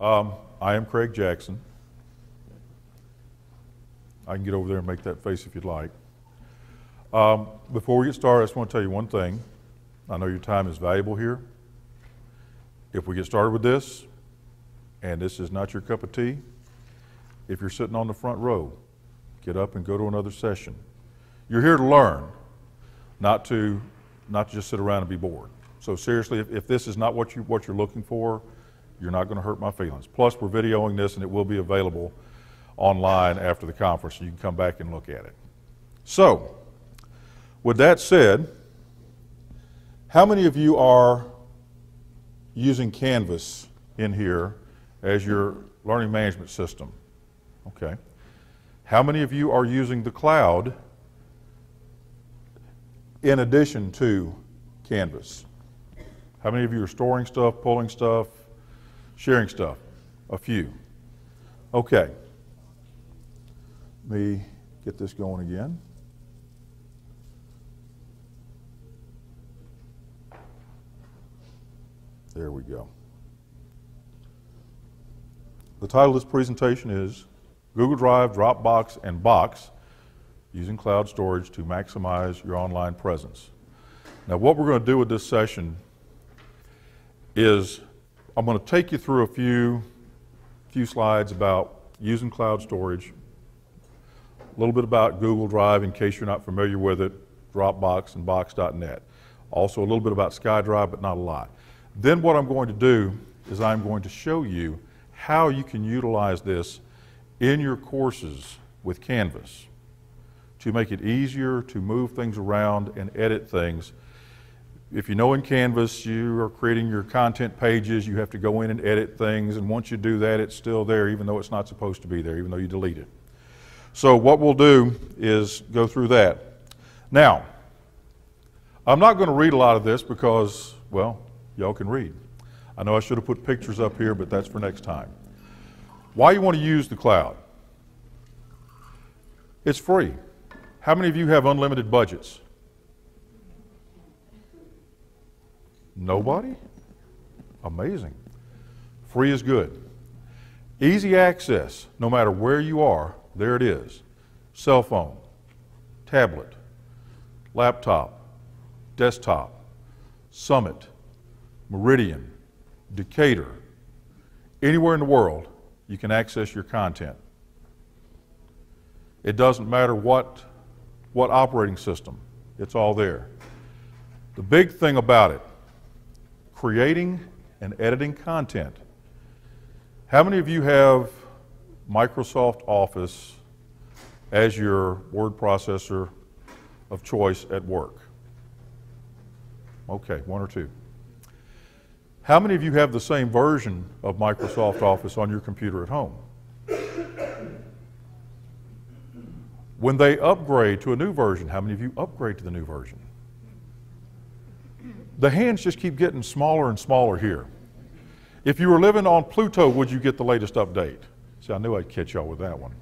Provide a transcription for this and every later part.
Um, I am Craig Jackson. I can get over there and make that face if you'd like. Um, before we get started, I just want to tell you one thing. I know your time is valuable here. If we get started with this, and this is not your cup of tea, if you're sitting on the front row, get up and go to another session. You're here to learn, not to not to just sit around and be bored. So seriously, if, if this is not what you what you're looking for, you're not going to hurt my feelings. Plus, we're videoing this, and it will be available online after the conference. You can come back and look at it. So, with that said, how many of you are using Canvas in here as your learning management system? Okay. How many of you are using the cloud in addition to Canvas? How many of you are storing stuff, pulling stuff, sharing stuff? A few. Okay. Let me get this going again. There we go. The title of this presentation is Google Drive, Dropbox, and Box using cloud storage to maximize your online presence. Now, what we're going to do with this session is I'm going to take you through a few, few slides about using cloud storage, a little bit about Google Drive in case you're not familiar with it, Dropbox and Box.net. Also, a little bit about SkyDrive, but not a lot. Then, what I'm going to do is I'm going to show you how you can utilize this in your courses with Canvas to make it easier to move things around and edit things. If you know in Canvas you are creating your content pages, you have to go in and edit things, and once you do that, it's still there even though it's not supposed to be there, even though you delete it. So, what we'll do is go through that. Now, I'm not going to read a lot of this because, well, y'all can read. I know I should have put pictures up here, but that's for next time. Why you want to use the cloud? It's free. How many of you have unlimited budgets? Nobody? Amazing. Free is good. Easy access, no matter where you are, there it is. Cell phone, tablet, laptop, desktop, Summit, Meridian, Decatur, anywhere in the world, you can access your content. It doesn't matter what, what operating system, it's all there. The big thing about it, creating and editing content. How many of you have Microsoft Office as your word processor of choice at work? Okay, one or two. How many of you have the same version of Microsoft Office on your computer at home? When they upgrade to a new version, how many of you upgrade to the new version? The hands just keep getting smaller and smaller here. If you were living on Pluto, would you get the latest update? See, I knew I'd catch y'all with that one.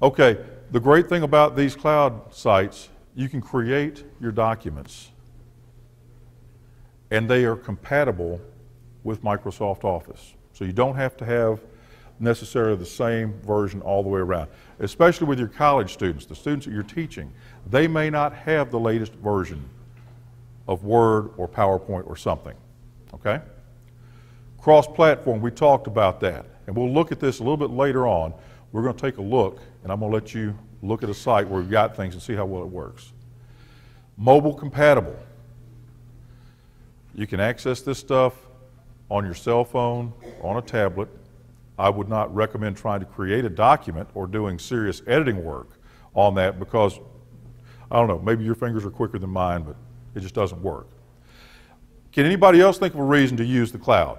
Okay, the great thing about these cloud sites, you can create your documents and they are compatible with Microsoft Office. So you don't have to have necessarily the same version all the way around, especially with your college students, the students that you're teaching. They may not have the latest version of Word or PowerPoint or something. Okay? Cross platform, we talked about that. And we'll look at this a little bit later on. We're going to take a look, and I'm going to let you look at a site where we've got things and see how well it works. Mobile compatible. You can access this stuff on your cell phone, on a tablet. I would not recommend trying to create a document or doing serious editing work on that because, I don't know, maybe your fingers are quicker than mine, but it just doesn't work. Can anybody else think of a reason to use the cloud?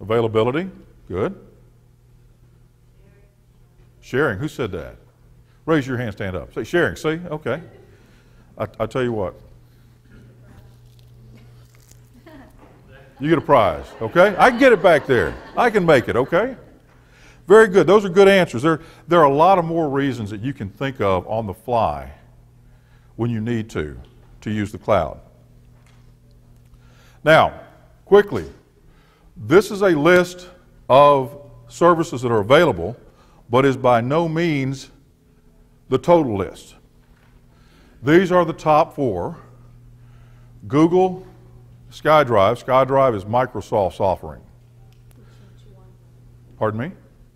Availability, good. Sharing, who said that? Raise your hand, stand up. Say sharing, see? Okay. I, I tell you what. You get a prize, okay? I can get it back there. I can make it, okay? Very good. Those are good answers. There, there are a lot of more reasons that you can think of on the fly when you need to, to use the cloud. Now, quickly, this is a list of services that are available, but is by no means the total list. These are the top four. Google, SkyDrive. SkyDrive is Microsoft's offering. Pardon me?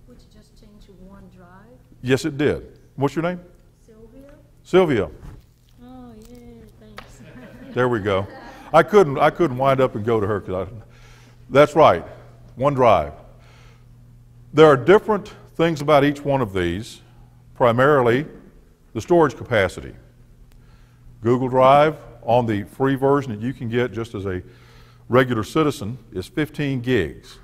Would you just change to OneDrive? Yes, it did. What's your name? Sylvia? Sylvia. Oh, yeah, thanks. There we go. I couldn't, I couldn't wind up and go to her because I, that's right, OneDrive. There are different things about each one of these, primarily the storage capacity. Google Drive on the free version that you can get just as a regular citizen is 15 gigs.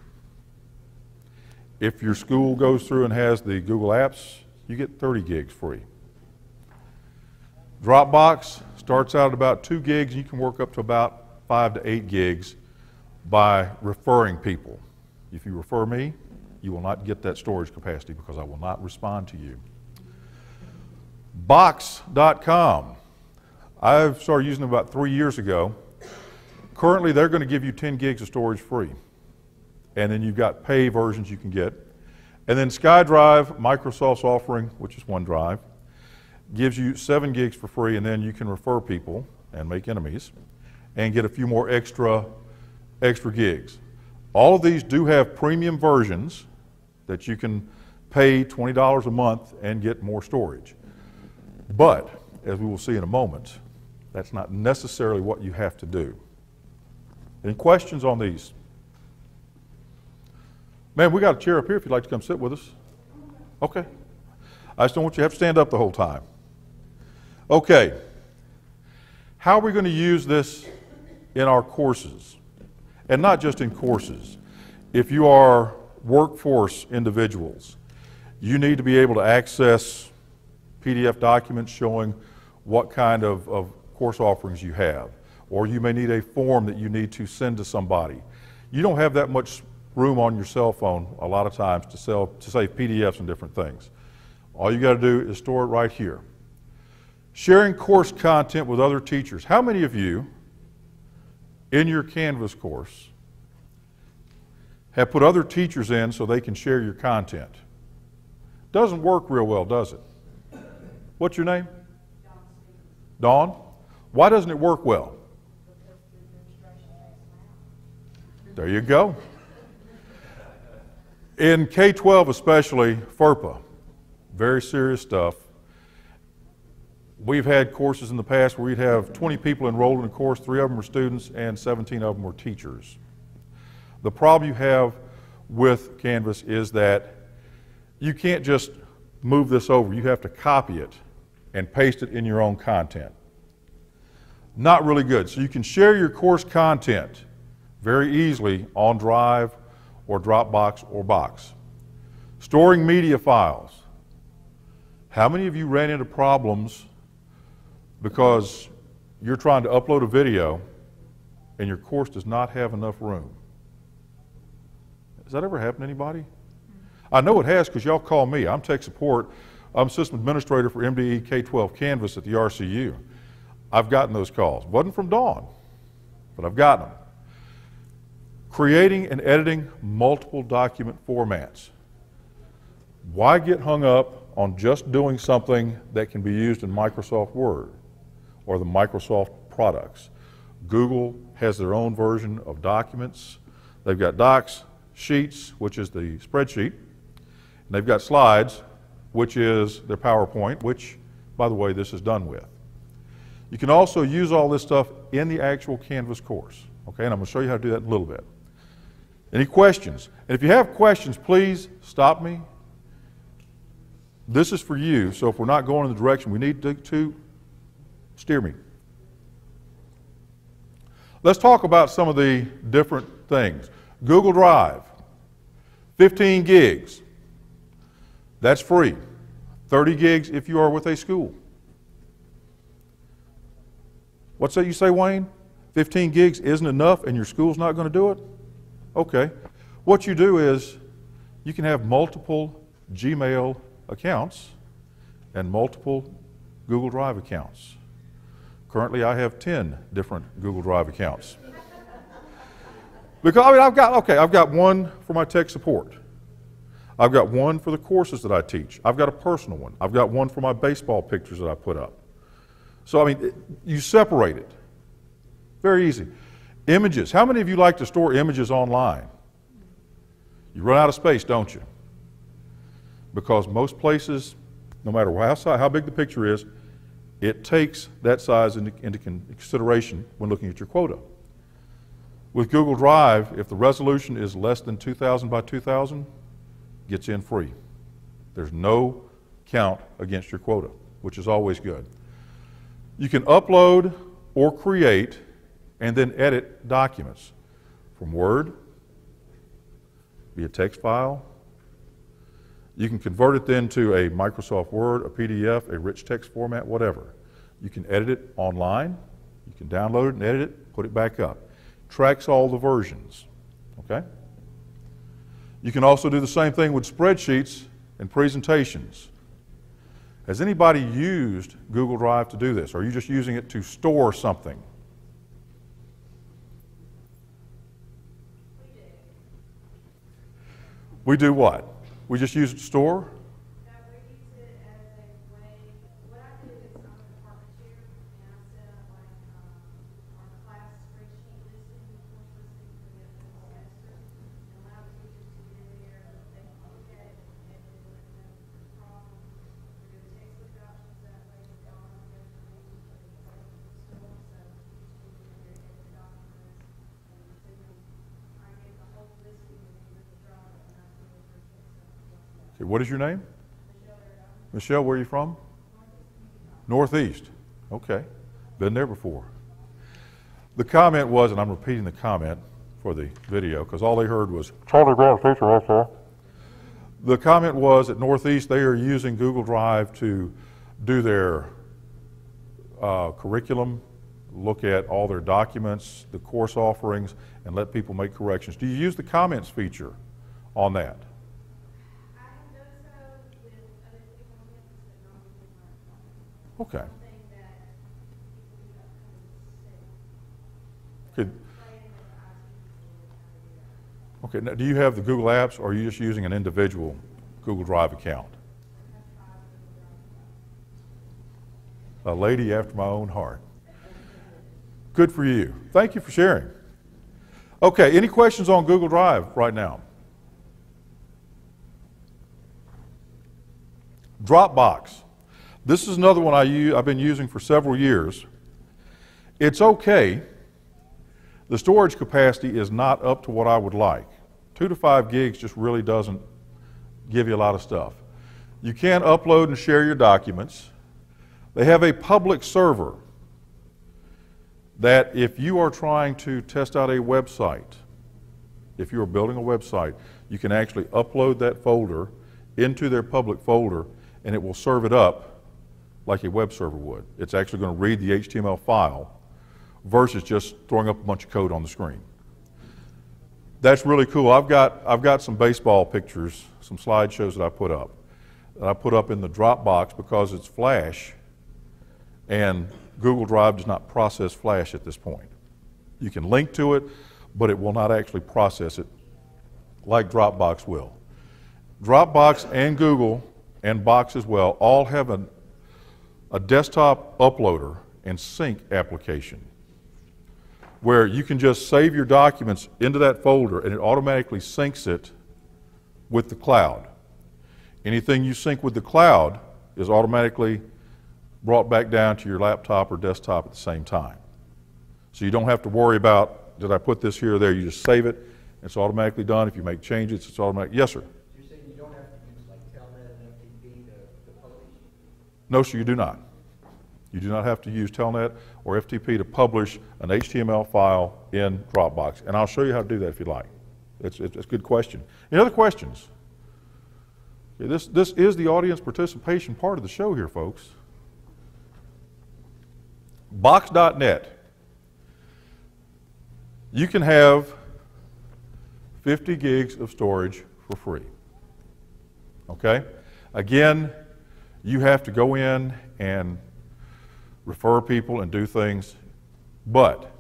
If your school goes through and has the Google Apps, you get 30 gigs free. Dropbox starts out at about 2 gigs, and you can work up to about 5 to 8 gigs by referring people. If you refer me, you will not get that storage capacity because I will not respond to you. Box.com. I've started using them about three years ago. Currently, they're going to give you 10 gigs of storage free. And then you've got pay versions you can get. And then SkyDrive, Microsoft's offering, which is OneDrive, gives you 7 gigs for free, and then you can refer people and make enemies and get a few more extra, extra gigs. All of these do have premium versions that you can pay $20 a month and get more storage. But, as we will see in a moment, that's not necessarily what you have to do. Any questions on these? Man, we got a chair up here if you'd like to come sit with us. Okay. I just don't want you to have to stand up the whole time. Okay. How are we going to use this in our courses? And not just in courses. If you are workforce individuals, you need to be able to access PDF documents showing what kind of, of course offerings you have. Or you may need a form that you need to send to somebody. You don't have that much room on your cell phone a lot of times to, sell, to save PDFs and different things. All you got to do is store it right here. Sharing course content with other teachers. How many of you in your Canvas course have put other teachers in so they can share your content? Doesn't work real well, does it? What's your name? Dawn? Why doesn't it work well? There you go. In K 12, especially, FERPA, very serious stuff. We've had courses in the past where we'd have 20 people enrolled in a course, three of them were students, and 17 of them were teachers. The problem you have with Canvas is that you can't just move this over, you have to copy it and paste it in your own content. Not really good. So you can share your course content very easily on Drive or Dropbox or Box. Storing media files. How many of you ran into problems because you're trying to upload a video and your course does not have enough room? Has that ever happened to anybody? I know it has because y'all call me. I'm tech support. I'm system administrator for MDE K-12 Canvas at the RCU. I've gotten those calls. Wasn't from Dawn, but I've gotten them. Creating and editing multiple document formats. Why get hung up on just doing something that can be used in Microsoft Word or the Microsoft products? Google has their own version of documents. They've got Docs, Sheets, which is the spreadsheet, and they've got Slides, which is their PowerPoint, which, by the way, this is done with. You can also use all this stuff in the actual Canvas course, okay? And I'm going to show you how to do that in a little bit. Any questions? And if you have questions, please stop me. This is for you, so if we're not going in the direction we need to, to steer me. Let's talk about some of the different things. Google Drive, 15 gigs. That's free. 30 gigs if you are with a school. What's that you say, Wayne? 15 gigs isn't enough and your school's not going to do it? Okay. What you do is you can have multiple Gmail accounts and multiple Google Drive accounts. Currently, I have 10 different Google Drive accounts. Because I mean, I've got okay, I've got one for my tech support. I've got one for the courses that I teach. I've got a personal one. I've got one for my baseball pictures that I put up. So I mean, it- you separate it. Very easy. Images. How many of you like to store images online? You run out of space, don't you? Because most places, no matter how, how big the picture is, it takes that size into, into consideration when looking at your quota. With Google Drive, if the resolution is less than 2,000 by 2,000, gets in free. There's no count against your quota, which is always good. You can upload or create and then edit documents from Word, be a text file. You can convert it then to a Microsoft Word, a PDF, a rich text format, whatever. You can edit it online. You can download it and edit it, put it back up. Tracks all the versions. Okay? You can also do the same thing with spreadsheets and presentations. Has anybody used Google Drive to do this? Or are you just using it to store something? We do what? We just use it to store? that we use it as a way, what I do is I'm a department chair, and I set up like, um, our class spreadsheet listing, course listing for the upcoming semester, and allow the teachers to get in there, they can look at it, and they can let them know the problem. We do textbook options that way, we go on the information for the executive store, so teachers can get in there, get the documents, and so then I get the whole listing and then with the drive, and I can look for it, so. What is your name? Michelle, where are you from? Northeast. Okay. Been there before. The comment was, and I'm repeating the comment for the video because all they heard was Charlie Brown's teacher. The comment was at Northeast they are using Google Drive to do their uh, curriculum, look at all their documents, the course offerings, and let people make corrections. Do you use the comments feature on that? I have done so with other people on campus, but not with my department. Okay. Something that people do upcoming city. Could, Planning with the IT people and how to do that. Okay, now, do you have the Google Apps, or are you just using an individual Google Drive account? A lady after my own heart. Good for you. Thank you for sharing. Okay, any questions on Google Drive right now? Dropbox. This is another one I use, I've been using for several years. It's okay. The storage capacity is not up to what I would like. Two to five gigs just really doesn't give you a lot of stuff. You can upload and share your documents. They have a public server that if you are trying to test out a website, if you are building a website, you can actually upload that folder into their public folder and it will serve it up like a web server would. It's actually going to read the HTML file versus just throwing up a bunch of code on the screen. That's really cool. I've got, I've got some baseball pictures, some slideshows that I put up. That I put up in the Dropbox because it's Flash and Google Drive does not process Flash at this point. You can link to it, but it will not actually process it like Dropbox will. Dropbox and Google and Box as well all have an, a desktop uploader and sync application where you can just save your documents into that folder and it automatically syncs it with the cloud. Anything you sync with the cloud is automatically brought back down to your laptop or desktop at the same time. So you don't have to worry about, did I put this here or there? You just save it, it's automatically done. If you make changes, it's automatic. Yes, sir. You're saying you don't have to use like Telnet and FTP to, to publish? No, sir, you do not. You do not have to use Telnet or FTP to publish an HTML file in Dropbox. And I'll show you how to do that if you'd like. It's, it's, it's a good question. Any other questions? Okay, this, this is the audience participation part of the show here, folks. Box.net. You can have 50 gigs of storage for free. Okay? Again, you have to go in and refer people and do things, but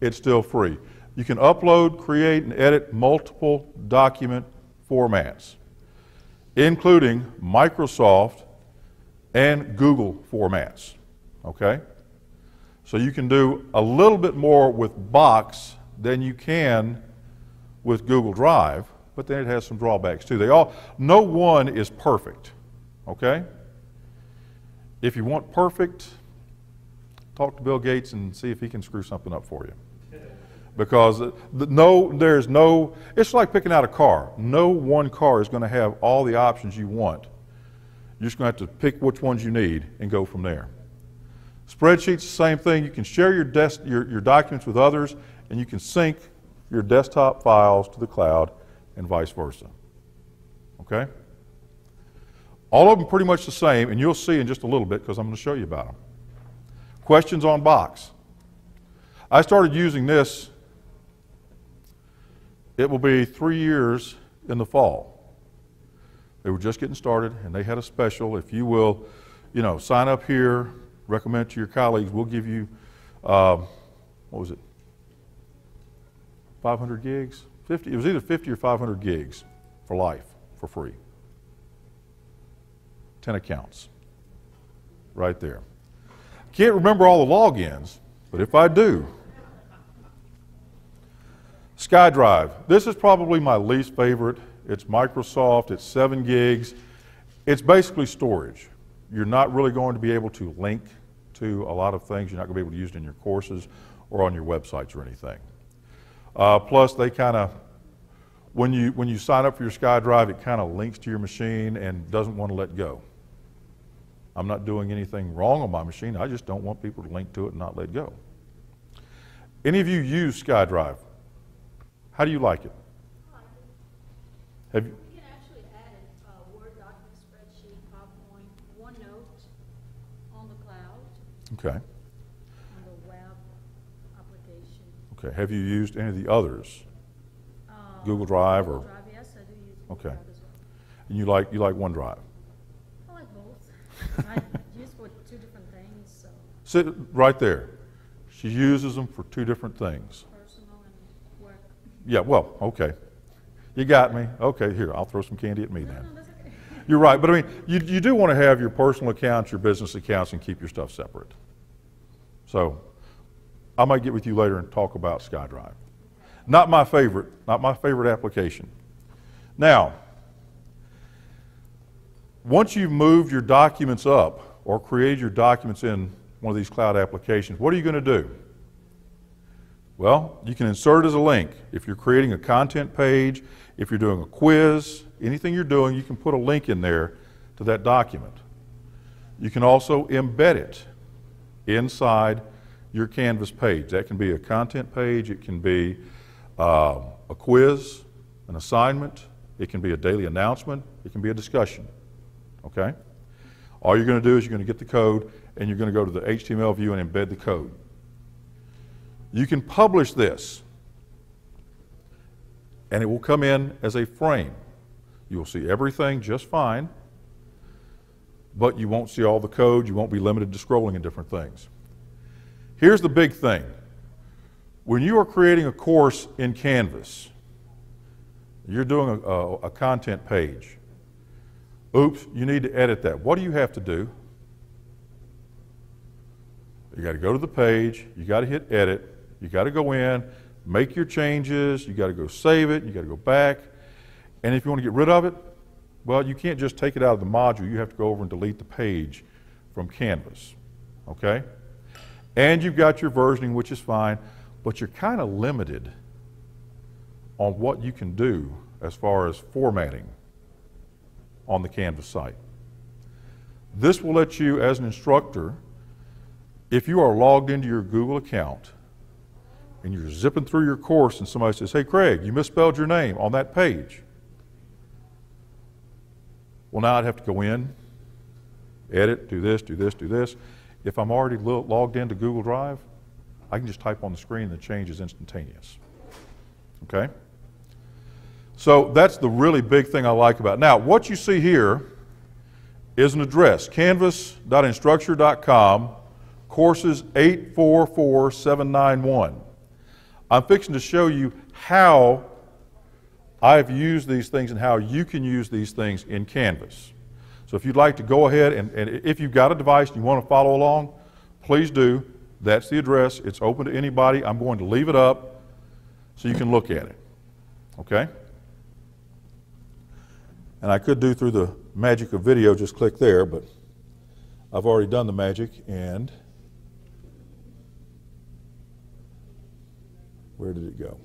it's still free. You can upload, create, and edit multiple document formats, including Microsoft and Google formats. Okay? So you can do a little bit more with Box than you can with Google Drive, but then it has some drawbacks too. They all, no one is perfect. Okay? If you want perfect, talk to Bill Gates and see if he can screw something up for you. Because no, there's no, it's like picking out a car. No one car is going to have all the options you want. You're just going to have to pick which ones you need and go from there. Spreadsheets, same thing. You can share your, desk, your, your documents with others, and you can sync your desktop files to the cloud and vice versa. Okay? All of them pretty much the same, and you'll see in just a little bit because I'm going to show you about them. Questions on Box. I started using this, it will be three years in the fall. They were just getting started, and they had a special. If you will, you know, sign up here, recommend to your colleagues, we'll give you, um, what was it? 500 gigs? 50, it was either 50 or 500 gigs for life, for free. 10 accounts. Right there. Can't remember all the logins, but if I do, SkyDrive. This is probably my least favorite. It's Microsoft, it's 7 gigs. It's basically storage. You're not really going to be able to link to a lot of things. You're not going to be able to use it in your courses or on your websites or anything. Uh, plus, they kind of, when you, when you sign up for your SkyDrive, it kind of links to your machine and doesn't want to let go. I'm not doing anything wrong on my machine. I just don't want people to link to it and not let go. Any of you use SkyDrive? How do you like it? Have you, You can actually add a uh, Word document, spreadsheet, PowerPoint, OneNote on the cloud, okay. on the web application. Okay. Have you used any of the others? Uh, Google Drive or Drive, yes, I do use Google Okay. Drive as well. and you like you like OneDrive? I like both. I use for two different things, so Sit right there. She uses them for two different things. personal and work. Yeah, well, okay. You got me. Okay, here, I'll throw some candy at me then. no, okay. You're right, but I mean, you, you do want to have your personal accounts, your business accounts, and keep your stuff separate. So, I might get with you later and talk about SkyDrive. Not my favorite, not my favorite application. Now, once you've moved your documents up or created your documents in one of these cloud applications, what are you going to do? Well, you can insert as a link. If you're creating a content page, if you're doing a quiz, anything you're doing, you can put a link in there to that document. You can also embed it inside your Canvas page. That can be a content page, it can be uh, a quiz, an assignment, it can be a daily announcement, it can be a discussion. Okay? All you're going to do is you're going to get the code and you're going to go to the HTML view and embed the code. You can publish this, and it will come in as a frame. You will see everything just fine, but you won't see all the code. You won't be limited to scrolling in different things. Here's the big thing when you are creating a course in Canvas, you're doing a, a, a content page. Oops, you need to edit that. What do you have to do? You got to go to the page, you got to hit edit, you got to go in, make your changes, you got to go save it, you got to go back. And if you want to get rid of it, well, you can't just take it out of the module. You have to go over and delete the page from Canvas. Okay? And you've got your versioning, which is fine, but you're kind of limited on what you can do as far as formatting on the Canvas site. This will let you, as an instructor, if you are logged into your Google account and you're zipping through your course and somebody says, Hey, Craig, you misspelled your name on that page. Well, now I'd have to go in, edit, do this, do this, do this. If I'm already lo- logged into Google Drive, I can just type on the screen and the change is instantaneous. Okay? So that's the really big thing I like about it. Now, what you see here is an address canvas.instructure.com, courses 844791. I'm fixing to show you how I've used these things and how you can use these things in Canvas. So if you'd like to go ahead and, and if you've got a device and you want to follow along, please do. That's the address. It's open to anybody. I'm going to leave it up so you can look at it. Okay? And I could do through the magic of video, just click there, but I've already done the magic and where did it go?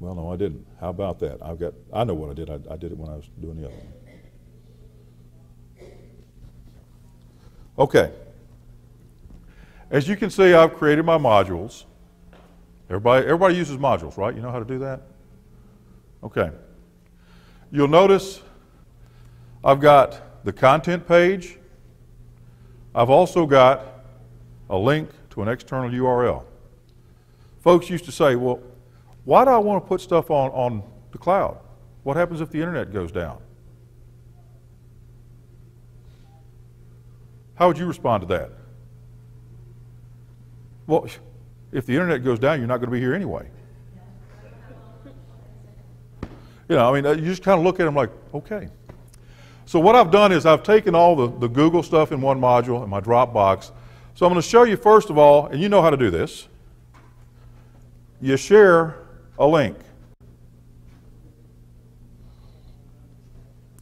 Well, no, I didn't. How about that? I've got, I know what I did. I, I did it when I was doing the other one. Okay. As you can see, I've created my modules. Everybody, everybody uses modules, right? You know how to do that? Okay. You'll notice I've got the content page. I've also got a link to an external URL. Folks used to say, well, why do I want to put stuff on, on the cloud? What happens if the internet goes down? How would you respond to that? Well, if the internet goes down, you're not going to be here anyway. You know, I mean, uh, you just kind of look at them like, okay. So what I've done is I've taken all the, the Google stuff in one module in my Dropbox. So I'm going to show you first of all, and you know how to do this. You share a link.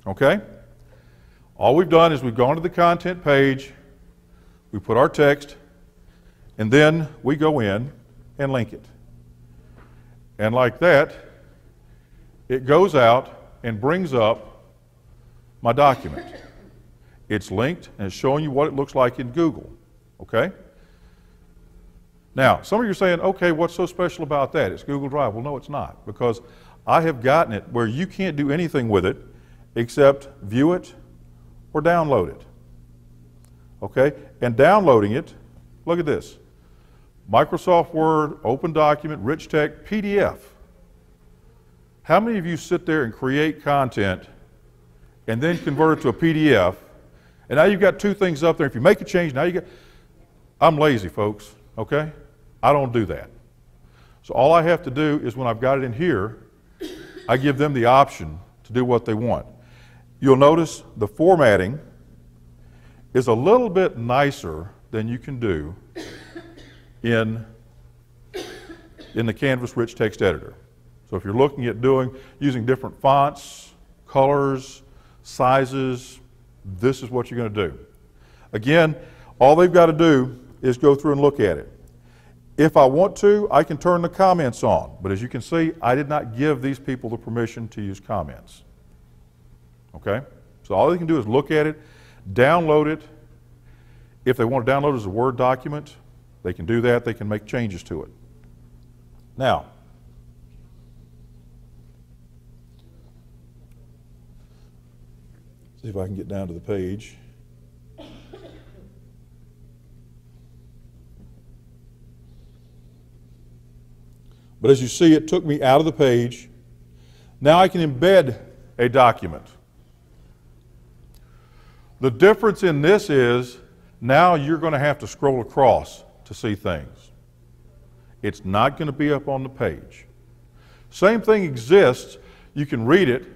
Okay? All we've done is we've gone to the content page, we put our text, and then we go in and link it. And like that, it goes out and brings up my document. It's linked and it's showing you what it looks like in Google. Okay? Now, some of you are saying, okay, what's so special about that? It's Google Drive. Well, no, it's not, because I have gotten it where you can't do anything with it except view it or download it. Okay? And downloading it, look at this Microsoft Word, Open Document, Rich Text, PDF. How many of you sit there and create content and then convert it to a PDF? And now you've got two things up there. If you make a change, now you get. I'm lazy, folks, okay? I don't do that. So all I have to do is when I've got it in here, I give them the option to do what they want. You'll notice the formatting is a little bit nicer than you can do in, in the Canvas Rich Text Editor. So if you're looking at doing using different fonts, colors, sizes, this is what you're going to do. Again, all they've got to do is go through and look at it. If I want to, I can turn the comments on. But as you can see, I did not give these people the permission to use comments. Okay? So all they can do is look at it, download it. If they want to download it as a Word document, they can do that. They can make changes to it. Now, see if I can get down to the page. But as you see, it took me out of the page. Now I can embed a document. The difference in this is now you're going to have to scroll across to see things. It's not going to be up on the page. Same thing exists. You can read it,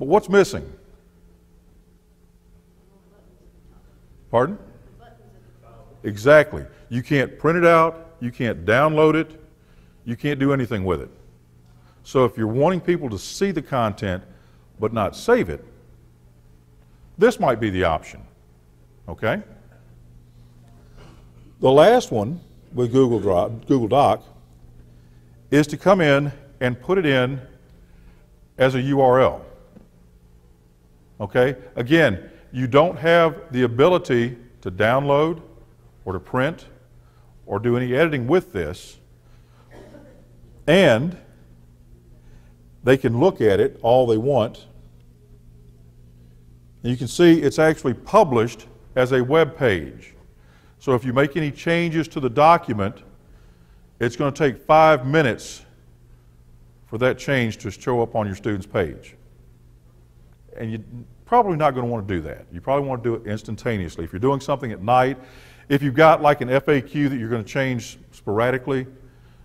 but what's missing? Pardon? Exactly. You can't print it out, you can't download it, you can't do anything with it. So if you're wanting people to see the content but not save it, this might be the option. Okay? The last one with Google, Drive, Google Doc is to come in and put it in as a URL. Okay? Again, you don't have the ability to download or to print or do any editing with this and they can look at it all they want. And you can see it's actually published as a web page. So if you make any changes to the document, it's going to take five minutes for that change to show up on your student's page. And you're probably not going to want to do that. You probably want to do it instantaneously. If you're doing something at night If you've got like an FAQ that you're going to change sporadically,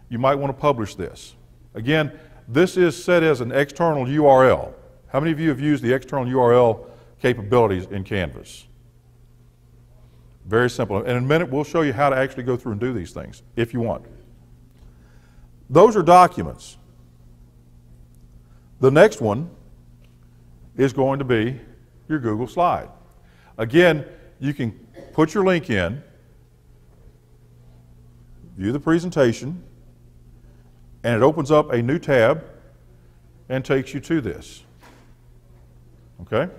you might want to publish this. Again, this is set as an external URL. How many of you have used the external URL capabilities in Canvas? Very simple. And in a minute, we'll show you how to actually go through and do these things if you want. Those are documents. The next one is going to be your Google slide. Again, you can put your link in, view the presentation, and it opens up a new tab and takes you to this. Okay?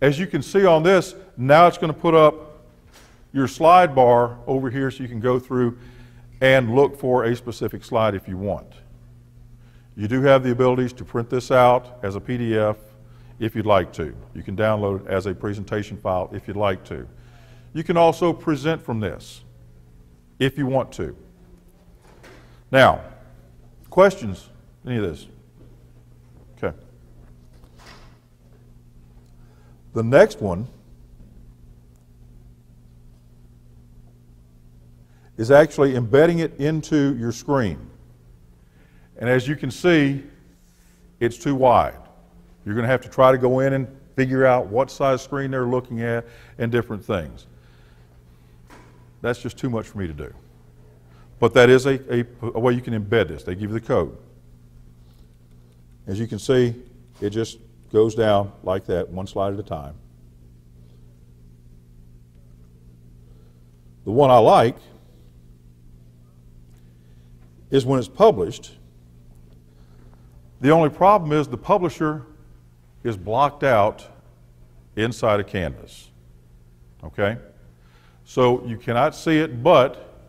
As you can see on this, now it's going to put up your slide bar over here so you can go through and look for a specific slide if you want. You do have the abilities to print this out as a PDF if you'd like to. You can download it as a presentation file if you'd like to. You can also present from this if you want to. Now, questions? Any of this? Okay. The next one is actually embedding it into your screen. And as you can see, it's too wide. You're going to have to try to go in and figure out what size screen they're looking at and different things. That's just too much for me to do. But that is a, a, a way you can embed this. They give you the code. As you can see, it just goes down like that, one slide at a time. The one I like is when it's published. The only problem is the publisher is blocked out inside a Canvas. Okay? So you cannot see it, but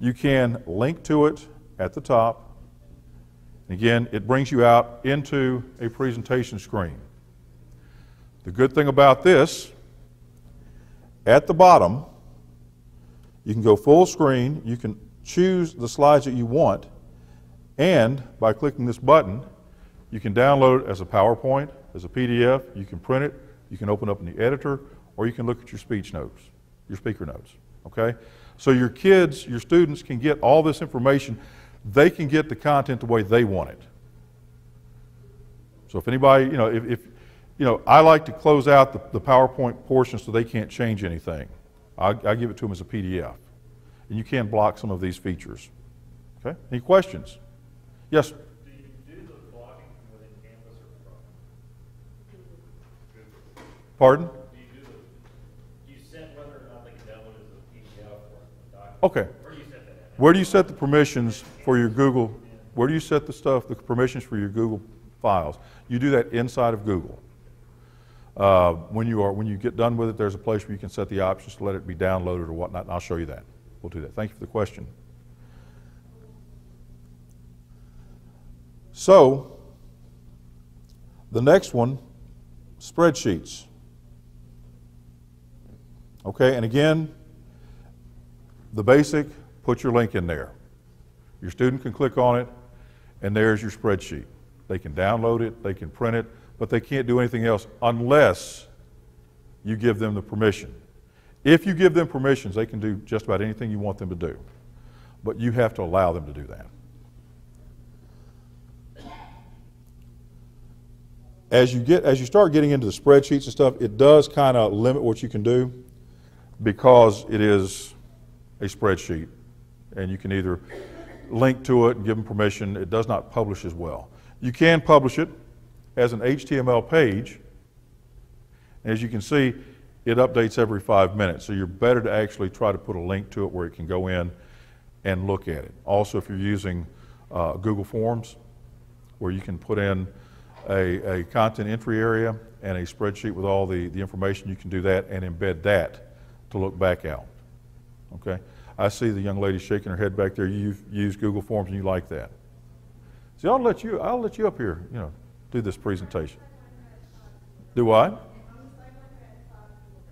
you can link to it at the top. Again, it brings you out into a presentation screen. The good thing about this, at the bottom, you can go full screen, you can choose the slides that you want, and by clicking this button, you can download it as a PowerPoint, as a PDF, you can print it, you can open up in the editor, or you can look at your speech notes, your speaker notes. Okay? So your kids, your students can get all this information. They can get the content the way they want it. So if anybody, you know, if, if you know, I like to close out the, the PowerPoint portion so they can't change anything. I, I give it to them as a PDF. And you can block some of these features. Okay? Any questions? Yes? Do you do the blocking within Canvas or Chrome? Pardon? Do you do do you set whether or not they can download it as a PDF or a document? Okay. Where do you set that at? Where do you set the permissions for your Google? Where do you set the stuff, the permissions for your Google files? You do that inside of Google. Uh, when you are, when you get done with it, there's a place where you can set the options to let it be downloaded or whatnot, and I'll show you that. We'll do that. Thank you for the question. So, the next one, spreadsheets. Okay, and again, the basic, put your link in there. Your student can click on it, and there's your spreadsheet. They can download it, they can print it, but they can't do anything else unless you give them the permission. If you give them permissions, they can do just about anything you want them to do. But you have to allow them to do that. As you get as you start getting into the spreadsheets and stuff, it does kind of limit what you can do because it is a spreadsheet. And you can either link to it and give them permission. It does not publish as well. You can publish it as an HTML page. As you can see, it updates every five minutes. So you're better to actually try to put a link to it where it can go in and look at it. Also, if you're using uh, Google Forms, where you can put in a, a content entry area and a spreadsheet with all the, the information, you can do that and embed that to look back out. Okay? I see the young lady shaking her head back there. You use Google Forms and you like that. See, I'll let you, I'll let you up here, you know, do this presentation. Do I?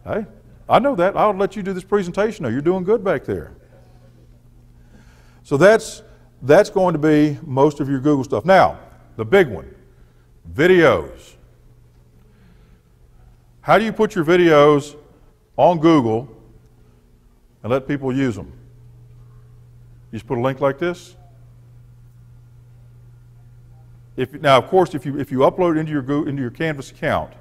Hey, I know that. I'll let you do this presentation. though. You're doing good back there. So that's that's going to be most of your Google stuff. Now, the big one, videos. How do you put your videos on Google and let people use them. You just put a link like this. If, now, of course, if you, if you upload into your, Goo- into your Canvas account,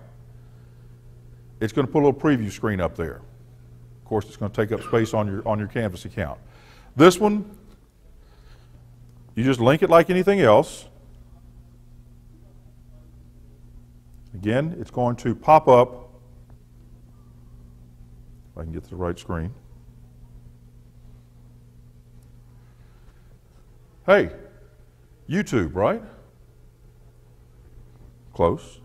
it's going to put a little preview screen up there. Of course, it's going to take up space on your, on your Canvas account. This one, you just link it like anything else. Again, it's going to pop up. If I can get to the right screen. Hey, YouTube, right? Close.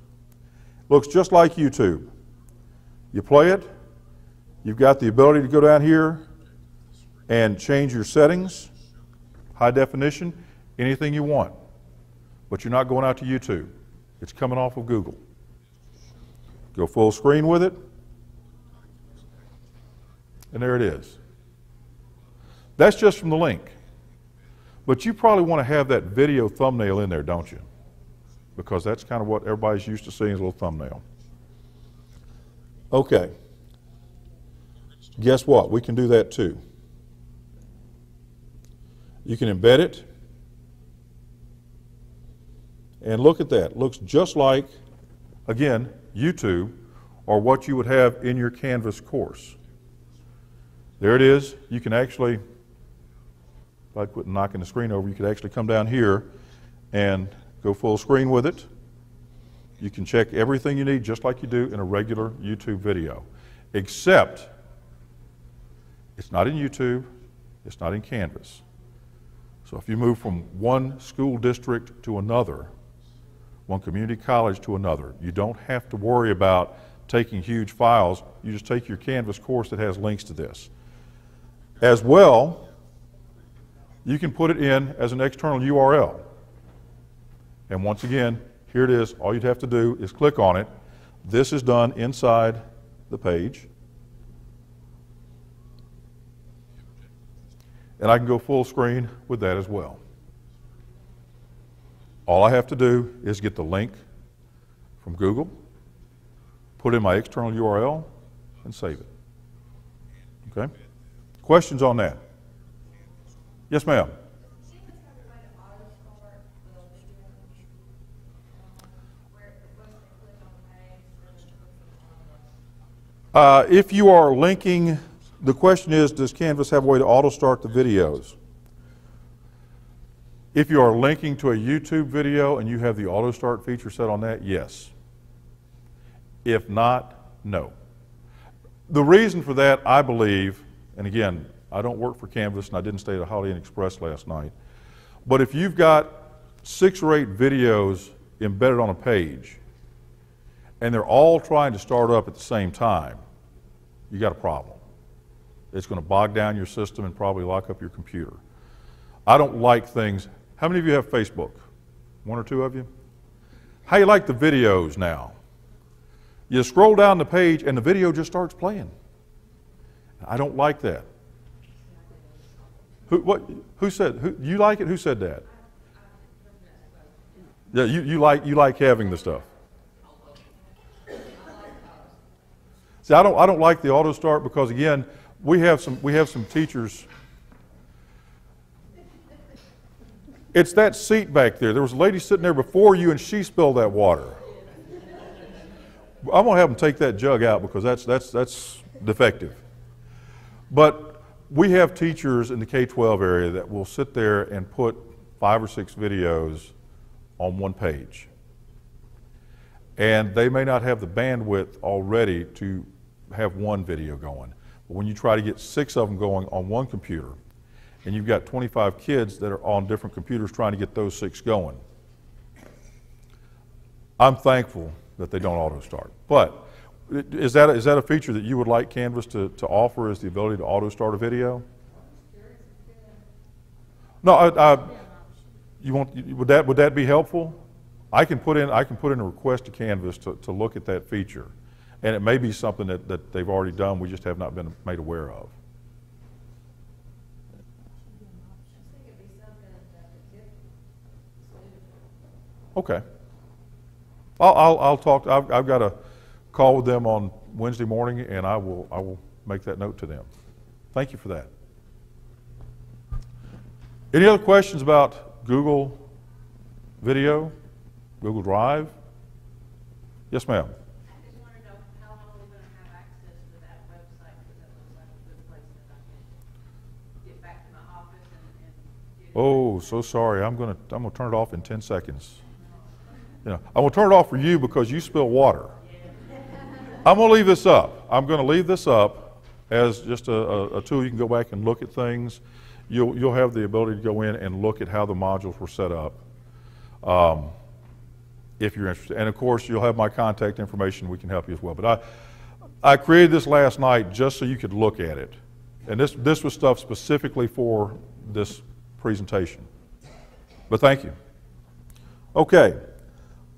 Looks just like YouTube. You play it, you've got the ability to go down here and change your settings, high definition, anything you want. But you're not going out to YouTube. It's coming off of Google. Go full screen with it, and there it is. That's just from the link. But you probably want to have that video thumbnail in there, don't you? Because that's kind of what everybody's used to seeing as a little thumbnail. Okay. Guess what? We can do that too. You can embed it. And look at that. Looks just like, again, YouTube or what you would have in your Canvas course. There it is. You can actually, if I quit knocking the screen over, you could actually come down here and go full screen with it. You can check everything you need just like you do in a regular YouTube video, except it's not in YouTube, it's not in Canvas. So if you move from one school district to another, one community college to another, you don't have to worry about taking huge files. You just take your Canvas course that has links to this. As well, you can put it in as an external URL. And once again, here it is. All you'd have to do is click on it. This is done inside the page. And I can go full screen with that as well. All I have to do is get the link from Google, put in my external URL, and save it. Okay? Questions on that? Yes, ma'am. Uh, if you are linking, the question is, does Canvas have a way to auto start the videos? If you are linking to a YouTube video and you have the auto start feature set on that, yes. If not, no. The reason for that, I believe, and again, I don't work for Canvas and I didn't stay at a Holiday Inn Express last night, but if you've got six or eight videos embedded on a page and they're all trying to start up at the same time, you got a problem. It's going to bog down your system and probably lock up your computer. I don't like things. How many of you have Facebook? One or two of you? How you like the videos now? You scroll down the page and the video just starts playing. I don't like that. Who, what, who said, who, you like it? Who said that? Yeah, you, you, like, you like having the stuff. See, I don't, I don't like the auto start because again, we have some, we have some teachers. It's that seat back there. There was a lady sitting there before you and she spilled that water. I'm gonna have them take that jug out because that's, that's, that's defective. But we have teachers in the K-12 area that will sit there and put five or six videos on one page. And they may not have the bandwidth already to have one video going. But when you try to get six of them going on one computer, and you've got 25 kids that are on different computers trying to get those six going, I'm thankful that they don't auto start. But is that, is that a feature that you would like Canvas to, to offer is the ability to auto start a video? No, I, I, you want, would that, would that be helpful? I can put in, I can put in a request to Canvas to, to look at that feature. And it may be something that, that they've already done, we just have not been made aware of. Okay. I'll, I'll, I'll talk, I've, I've got a call with them on Wednesday morning, and I will, I will make that note to them. Thank you for that. Any other questions about Google Video, Google Drive? Yes, ma'am. I just wanna know how long we're gonna have access to that website, because that looks like a good place that I can get back to my office and, and get it. Oh, so sorry. I'm gonna, I'm gonna turn it off in 10 seconds. You know, I'm gonna turn it off for you because you spill water. I'm gonna leave this up. I'm gonna leave this up as just a, a, a tool you can go back and look at things. You'll, you'll have the ability to go in and look at how the modules were set up. Um, if you're interested. And of course, you'll have my contact information. We can help you as well. But I, I created this last night just so you could look at it. And this, this was stuff specifically for this presentation. But thank you. Okay,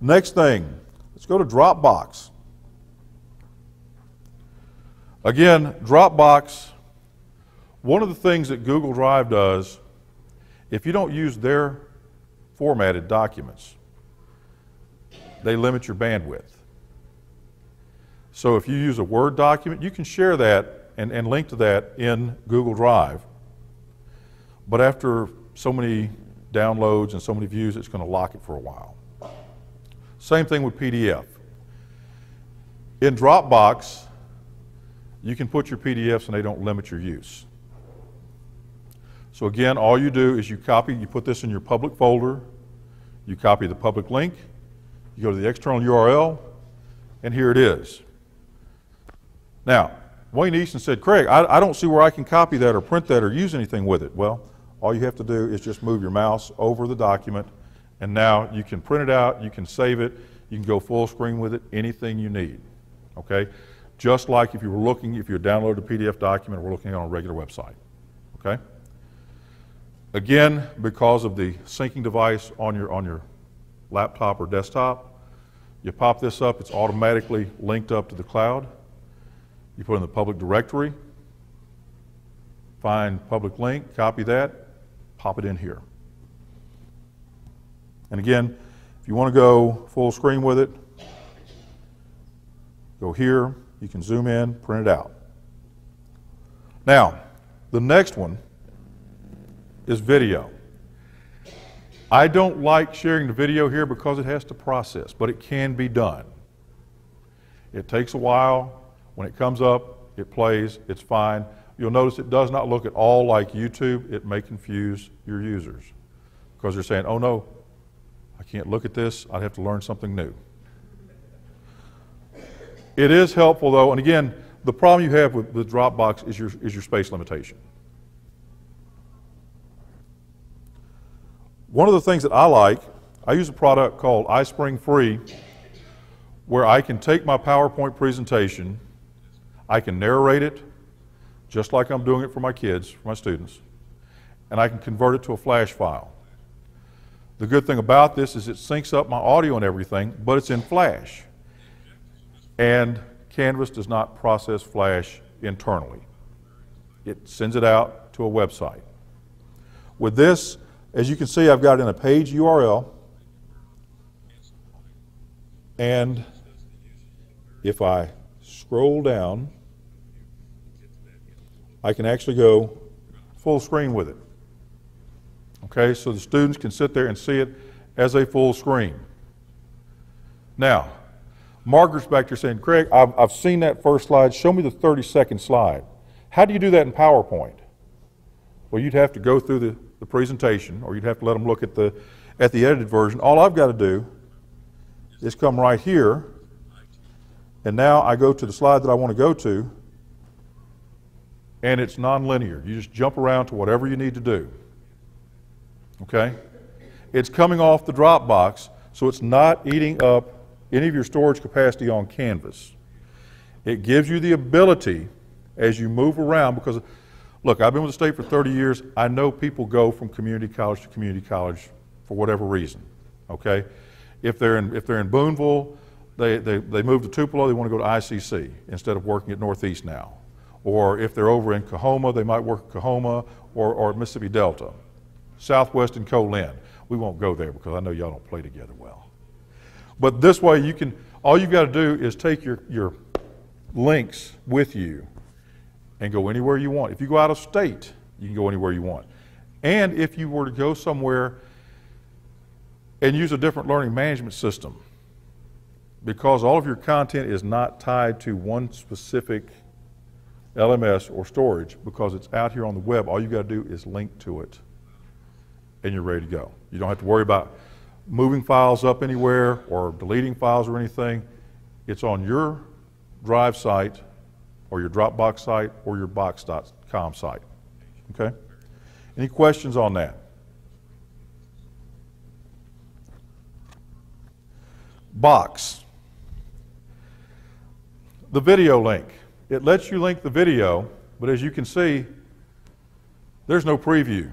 next thing, let's go to Dropbox. Again, Dropbox, one of the things that Google Drive does, if you don't use their formatted documents, they limit your bandwidth. So if you use a Word document, you can share that and, and link to that in Google Drive. But after so many downloads and so many views, it's going to lock it for a while. Same thing with PDF. In Dropbox, you can put your PDFs and they don't limit your use. So again, all you do is you copy, you put this in your public folder, you copy the public link, you go to the external URL, and here it is. Now, Wayne Easton said, Craig, I, I don't see where I can copy that or print that or use anything with it. Well, all you have to do is just move your mouse over the document, and now you can print it out, you can save it, you can go full screen with it, anything you need. Okay? Just like if you were looking, if you downloaded a PDF document, we're looking on a regular website. Okay? Again, because of the syncing device on your, on your laptop or desktop, you pop this up, it's automatically linked up to the cloud. You put in the public directory, find public link, copy that, pop it in here. And again, if you want to go full screen with it, go here, you can zoom in, print it out. Now, the next one is video. I don't like sharing the video here because it has to process, but it can be done. It takes a while. When it comes up, it plays, it's fine. You'll notice it does not look at all like YouTube. It may confuse your users because they're saying, oh no, I can't look at this. I'd have to learn something new. It is helpful though, and again, the problem you have with, with Dropbox is your, is your space limitation. One of the things that I like, I use a product called iSpring Free where I can take my PowerPoint presentation, I can narrate it just like I'm doing it for my kids, for my students, and I can convert it to a flash file. The good thing about this is it syncs up my audio and everything, but it's in flash. And Canvas does not process flash internally. It sends it out to a website. With this, as you can see, I've got it in a page URL. And if I scroll down, I can actually go full screen with it. Okay, so the students can sit there and see it as a full screen. Now, Margaret's back there saying, Craig, I've, I've seen that first slide. Show me the 30 second slide. How do you do that in PowerPoint? Well, you'd have to go through the, the presentation, or you'd have to let them look at the, at the edited version. All I've got to do is come right here, and now I go to the slide that I want to go to, and it's nonlinear. You just jump around to whatever you need to do. Okay? It's coming off the Dropbox, so it's not eating up any of your storage capacity on Canvas. It gives you the ability as you move around because look, I've been with the state for 30 years. I know people go from community college to community college for whatever reason. Okay? If they're in if they're in Booneville, they, they, they move to Tupelo, they want to go to ICC instead of working at Northeast now. Or if they're over in Coahoma, they might work at Coahoma or, or Mississippi Delta. Southwest and Co-Lin. We won't go there because I know y'all don't play together well. But this way you can, All you've got to do is take your, your links with you and go anywhere you want. If you go out of state, you can go anywhere you want. And if you were to go somewhere and use a different learning management system, because all of your content is not tied to one specific LMS or storage, because it's out here on the web, all you got to do is link to it and you're ready to go. You don't have to worry about moving files up anywhere or deleting files or anything. It's on your Drive site or your Dropbox site or your Box.com site. Okay? Any questions on that? Box. The video link. It lets you link the video, but as you can see, there's no preview.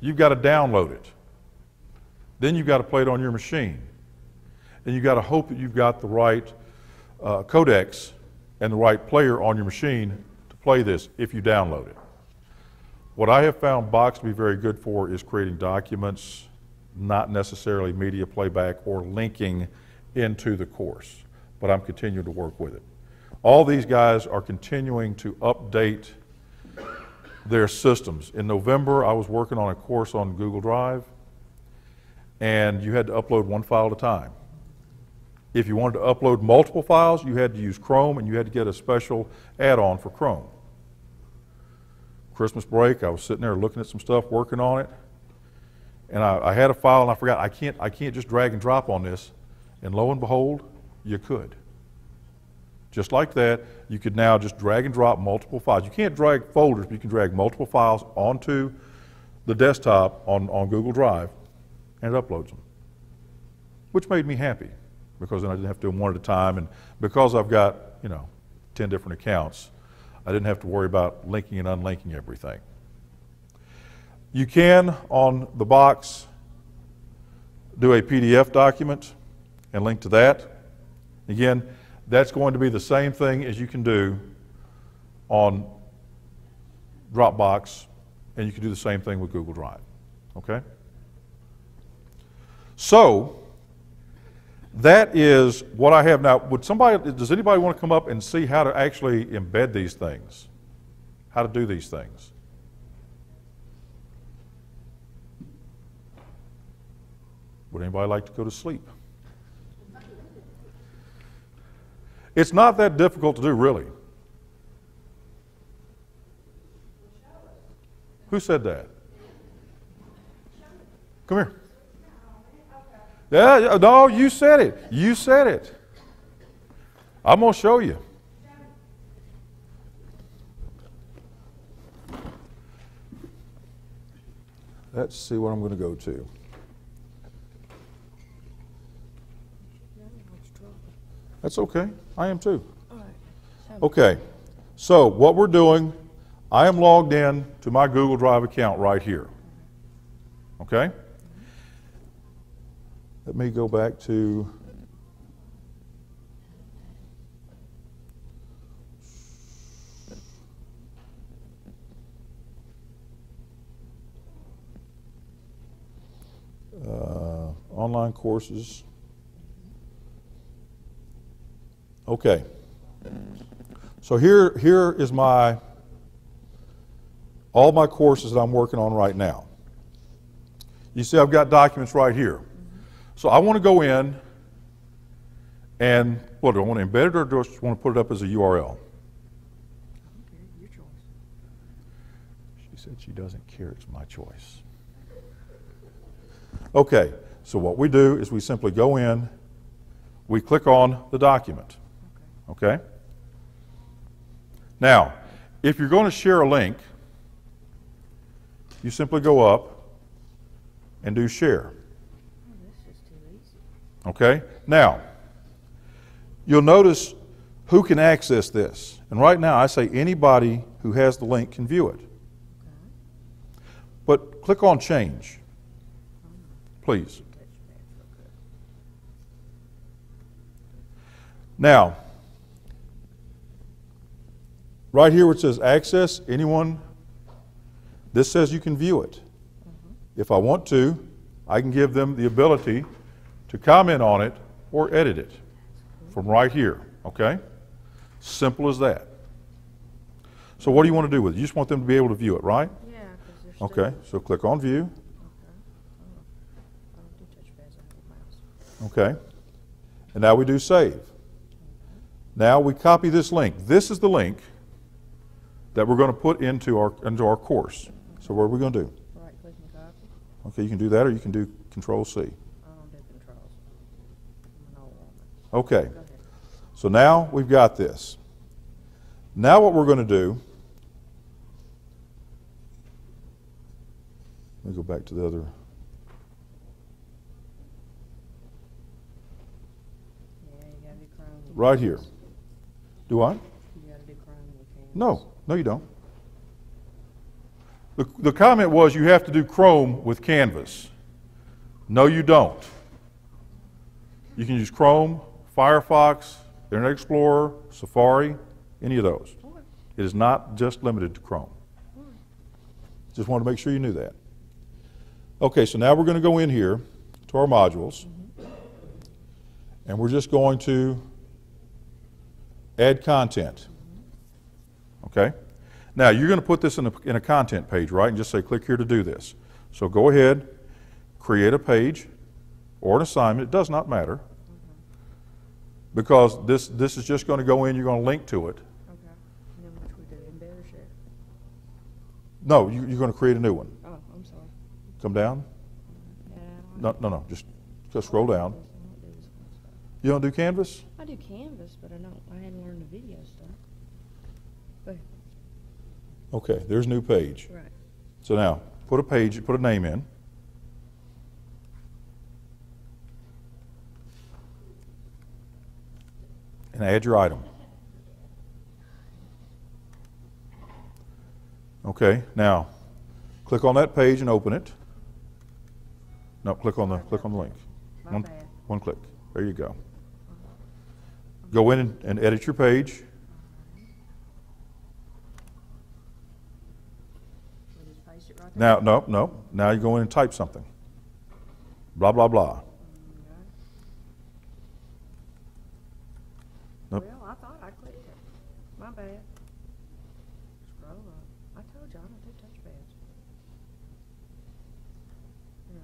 You've got to download it. Then you've got to play it on your machine. And you've got to hope that you've got the right uh, codecs and the right player on your machine to play this if you download it. What I have found Box to be very good for is creating documents, not necessarily media playback or linking into the course, but I'm continuing to work with it. All these guys are continuing to update their systems. In November, I was working on a course on Google Drive, and you had to upload one file at a time. If you wanted to upload multiple files, you had to use Chrome, and you had to get a special add-on for Chrome. Christmas break, I was sitting there looking at some stuff, working on it, and I, I had a file, and I forgot I can't I can't just drag and drop on this, and lo and behold, you could. Just like that, you could now just drag and drop multiple files. You can't drag folders, but you can drag multiple files onto the desktop on, on Google Drive, and it uploads them. Which made me happy, because then I didn't have to do them one at a time, and because I've got, you know, 10 different accounts, I didn't have to worry about linking and unlinking everything. You can, on the box, do a PDF document and link to that. Again, that's going to be the same thing as you can do on Dropbox, and you can do the same thing with Google Drive. Okay? So, that is what I have now. Would somebody, does anybody want to come up and see how to actually embed these things? How to do these things? Would anybody like to go to sleep? It's not that difficult to do, really. Who said that? Come here. Yeah, no, you said it. You said it. I'm going to show you. Let's see what I'm going to go to. That's okay. I am too. Okay. So, what we're doing, I am logged in to my Google Drive account right here. Okay? Let me go back to uh, online courses. Okay. So here, here is my all my courses that I'm working on right now. You see, I've got documents right here. So I want to go in and what do I want to embed it or do I just want to put it up as a URL? Okay, your choice. She said she doesn't care, it's my choice. Okay, so what we do is we simply go in, we click on the document. Okay? Now, if you're going to share a link, you simply go up and do share. Okay? Now, you'll notice who can access this. And right now, I say anybody who has the link can view it. But click on change, please. Now, right here where it says access, anyone, this says you can view it. If I want to, I can give them the ability to comment on it or edit it. from right here, okay? Simple as that. So what do you want to do with it? You just want them to be able to view it, right? Yeah, because there's still. Okay, so click on view, I don't do touchpads, I have a mouse. okay? And now we do save. Now we copy this link. This is the link that we're going to put into our, into our course. So what are we going to do? Right click and copy. Okay, you can do that or you can do Control C. I don't do controls. I'm an old woman. Okay, so now we've got this. Now what we're going to do, let me go back to the other. Right here. Do I? No, no, you don't. The, the comment was you have to do Chrome with Canvas. No, you don't. You can use Chrome, Firefox, Internet Explorer, Safari, any of those. It is not just limited to Chrome. Just wanted to make sure you knew that. Okay, so now we're going to go in here to our modules. And we're just going to add content. Okay? Now, you're going to put this in a, in a content page, right? And just say, click here to do this. So go ahead, create a page or an assignment. It does not matter. Because this, this is just going to go in, you're going to link to it. Okay. And then which we do, or share? No, you, you're going to create a new one. Oh, I'm sorry. Come down. Yeah, No, no, no, just, just scroll down. do this. I don't do this kind of stuff. You don't do Canvas? I do Canvas, but I don't, I hadn't learned the video stuff. Okay, there's new page. Right. So now, put a page, put a name in. And add your item. Okay, now, click on that page and open it. No, click on the, click on the link. One- One click. There you go. Go in and- and edit your page. We just paste it right there? Now, no, no, now you go in and type something. Blah, blah, blah. Okay. Nope. Well, I thought I clicked it. My bad. Scroll up. I told you I don't do touchpads. Yeah.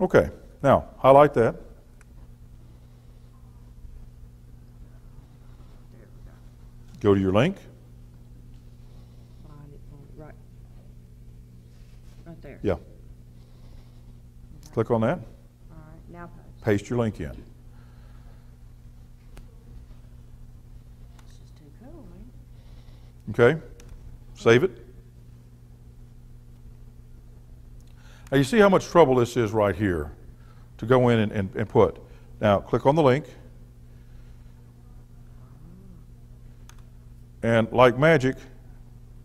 Okay, now, highlight that. Go. Go to your link. Find it, right. Right there. Yeah. Click on that. All right, now paste. Paste your link in. This is too cool, man. Okay? Save it. Now, you see how much trouble this is right here to go in and, and, and put. Now, click on the link. And like magic,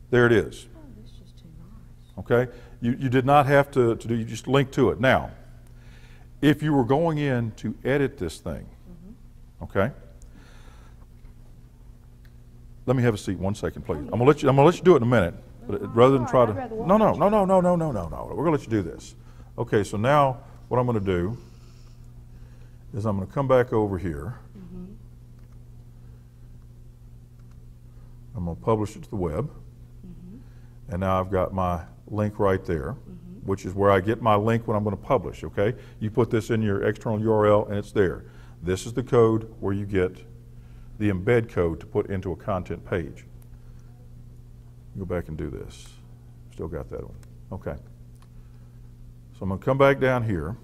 there it is. Oh, this is too nice. Okay? You, you did not have to, to do, you just link to it. Now, if you were going in to edit this thing, mm-hmm. okay? Let me have a seat one second, please. Oh, I'm gonna let you, I'm gonna let you do it in a minute, rather than try to. No, no, no, no, no, no, no, no, no. We're gonna let you do this. Okay, so now what I'm gonna do is I'm gonna come back over here. I'm gonna publish it to the web. And now I've got my link right there, which is where I get my link when I'm going to publish, okay? You put this in your external URL and it's there. This is the code where you get the embed code to put into a content page. Go back and do this. Still got that one. Okay. So I'm going to come back down here.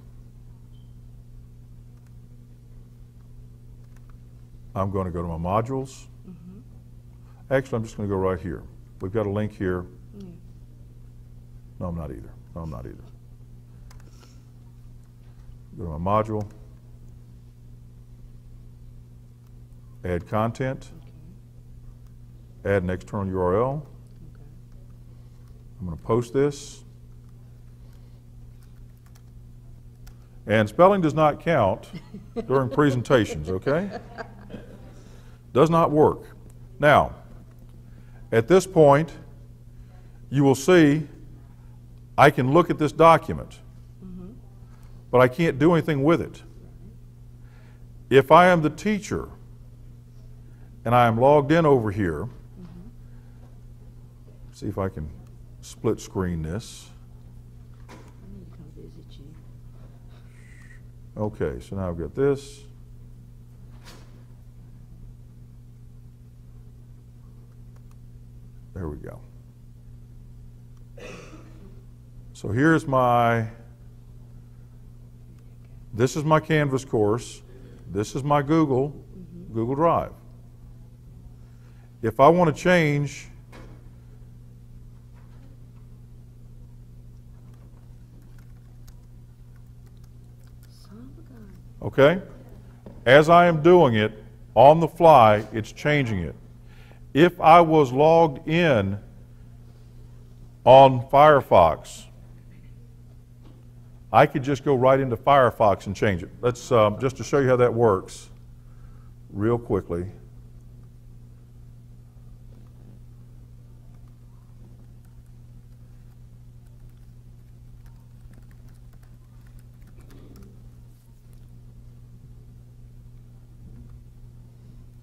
I'm going to go to my modules. Actually, I'm just going to go right here. We've got a link here. Mm. No, I'm not either. No, I'm not either. Go to my module. Add content. Add an external URL. I'm going to post this. And spelling does not count during presentations, okay? Does not work. Now, at this point, you will see I can look at this document, mm-hmm. but I can't do anything with it. If I am the teacher and I am logged in over here, mm-hmm. see if I can split screen this. I need to come visit you. Okay, so now I've got this. There we go. So here's my, this is my Canvas course. This is my Google, mm-hmm. Google Drive. If I want to change Son of a gun. Okay? As I am doing it on the fly, it's changing it. If I was logged in on Firefox, I could just go right into Firefox and change it. Let's, um, just to show you how that works, real quickly.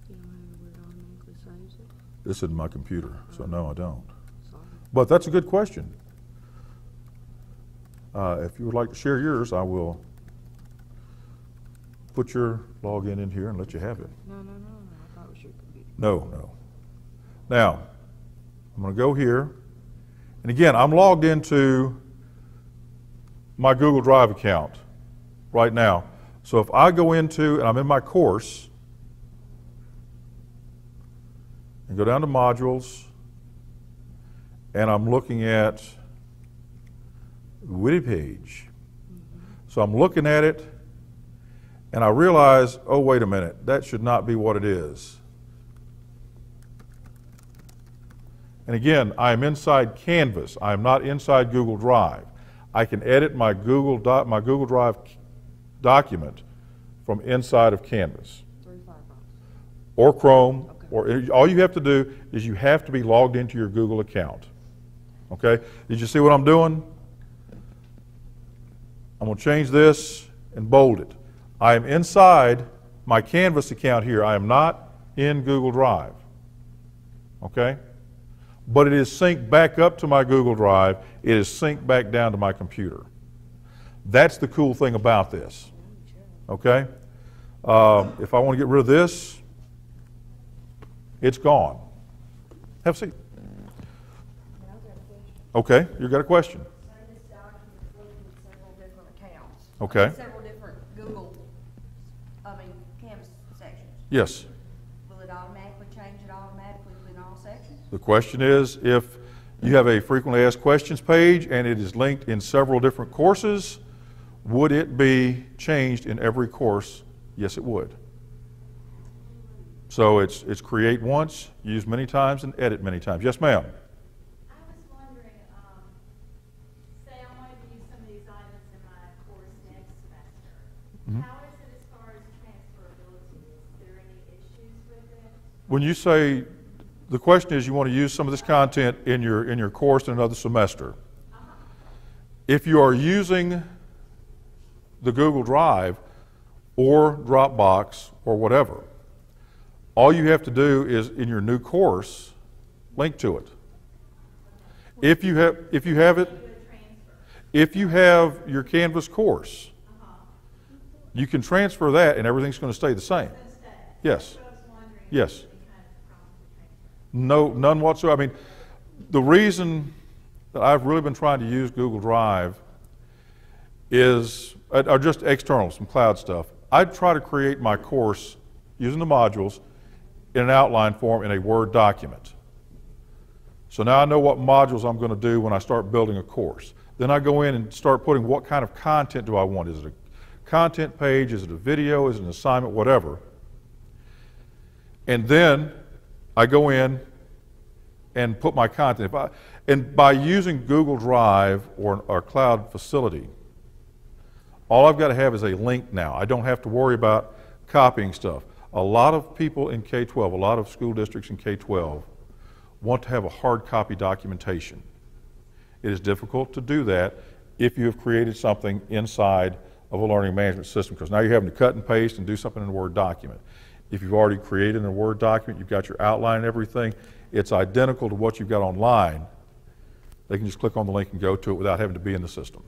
You don't have where it automatically saves it? This isn't my computer, so no, I don't. But that's a good question. Uh, if you would like to share yours, I will put your login in here and let you have it. No, no, no, no, I thought it was your computer. No, no. Now, I'm going to go here. And again, I'm logged into my Google Drive account right now. So if I go into, and I'm in my course, and go down to modules, and I'm looking at Witty page. So I'm looking at it, and I realize, oh, wait a minute, that should not be what it is. And again, I am inside Canvas. I am not inside Google Drive. I can edit my Google, doc, my Google Drive document from inside of Canvas or Chrome. Or all you have to do is you have to be logged into your Google account. Okay? Did you see what I'm doing? I'm going to change this and bold it. I am inside my Canvas account here. I am not in Google Drive. Okay? But it is synced back up to my Google Drive. It is synced back down to my computer. That's the cool thing about this. Okay? Um, if I want to get rid of this, it's gone. Have a seat. Okay, you got a question? So this document's linked with several different. Okay. Several different Google, I mean, Canvas sections. Yes. Will it automatically change it automatically in all sections? The question is if you have a frequently asked questions page and it is linked in several different courses, would it be changed in every course? Yes, it would. So it's, it's create once, use many times, and edit many times. Yes, ma'am? I was wondering, um, say I wanted to use some of these items in my course next semester. How is it as far as transferability? Is there any issues with it? When you say, the question is you want to use some of this content in your, in your course in another semester. If you are using the Google Drive or Dropbox or whatever, all you have to do is in your new course, link to it. If you have, if you have it, Do a transfer? if you have your Canvas course, you can transfer that and everything's going to stay the same. Yes. That's what I was wondering. if Yes. there's any kind of problem with transfer. No, none whatsoever. I mean, the reason that I've really been trying to use Google Drive is, uh, or just external, some cloud stuff. I try to create my course using the modules in an outline form in a Word document. So now I know what modules I'm going to do when I start building a course. Then I go in and start putting what kind of content do I want? Is it a content page? Is it a video? Is it an assignment? Whatever. And then I go in and put my content. I, and by using Google Drive or our cloud facility, all I've got to have is a link now. I don't have to worry about copying stuff. A lot of people in K 12, a lot of school districts in K 12, want to have a hard copy documentation. It is difficult to do that if you have created something inside of a learning management system because now you're having to cut and paste and do something in a Word document. If you've already created a Word document, you've got your outline and everything, it's identical to what you've got online. They can just click on the link and go to it without having to be in the system.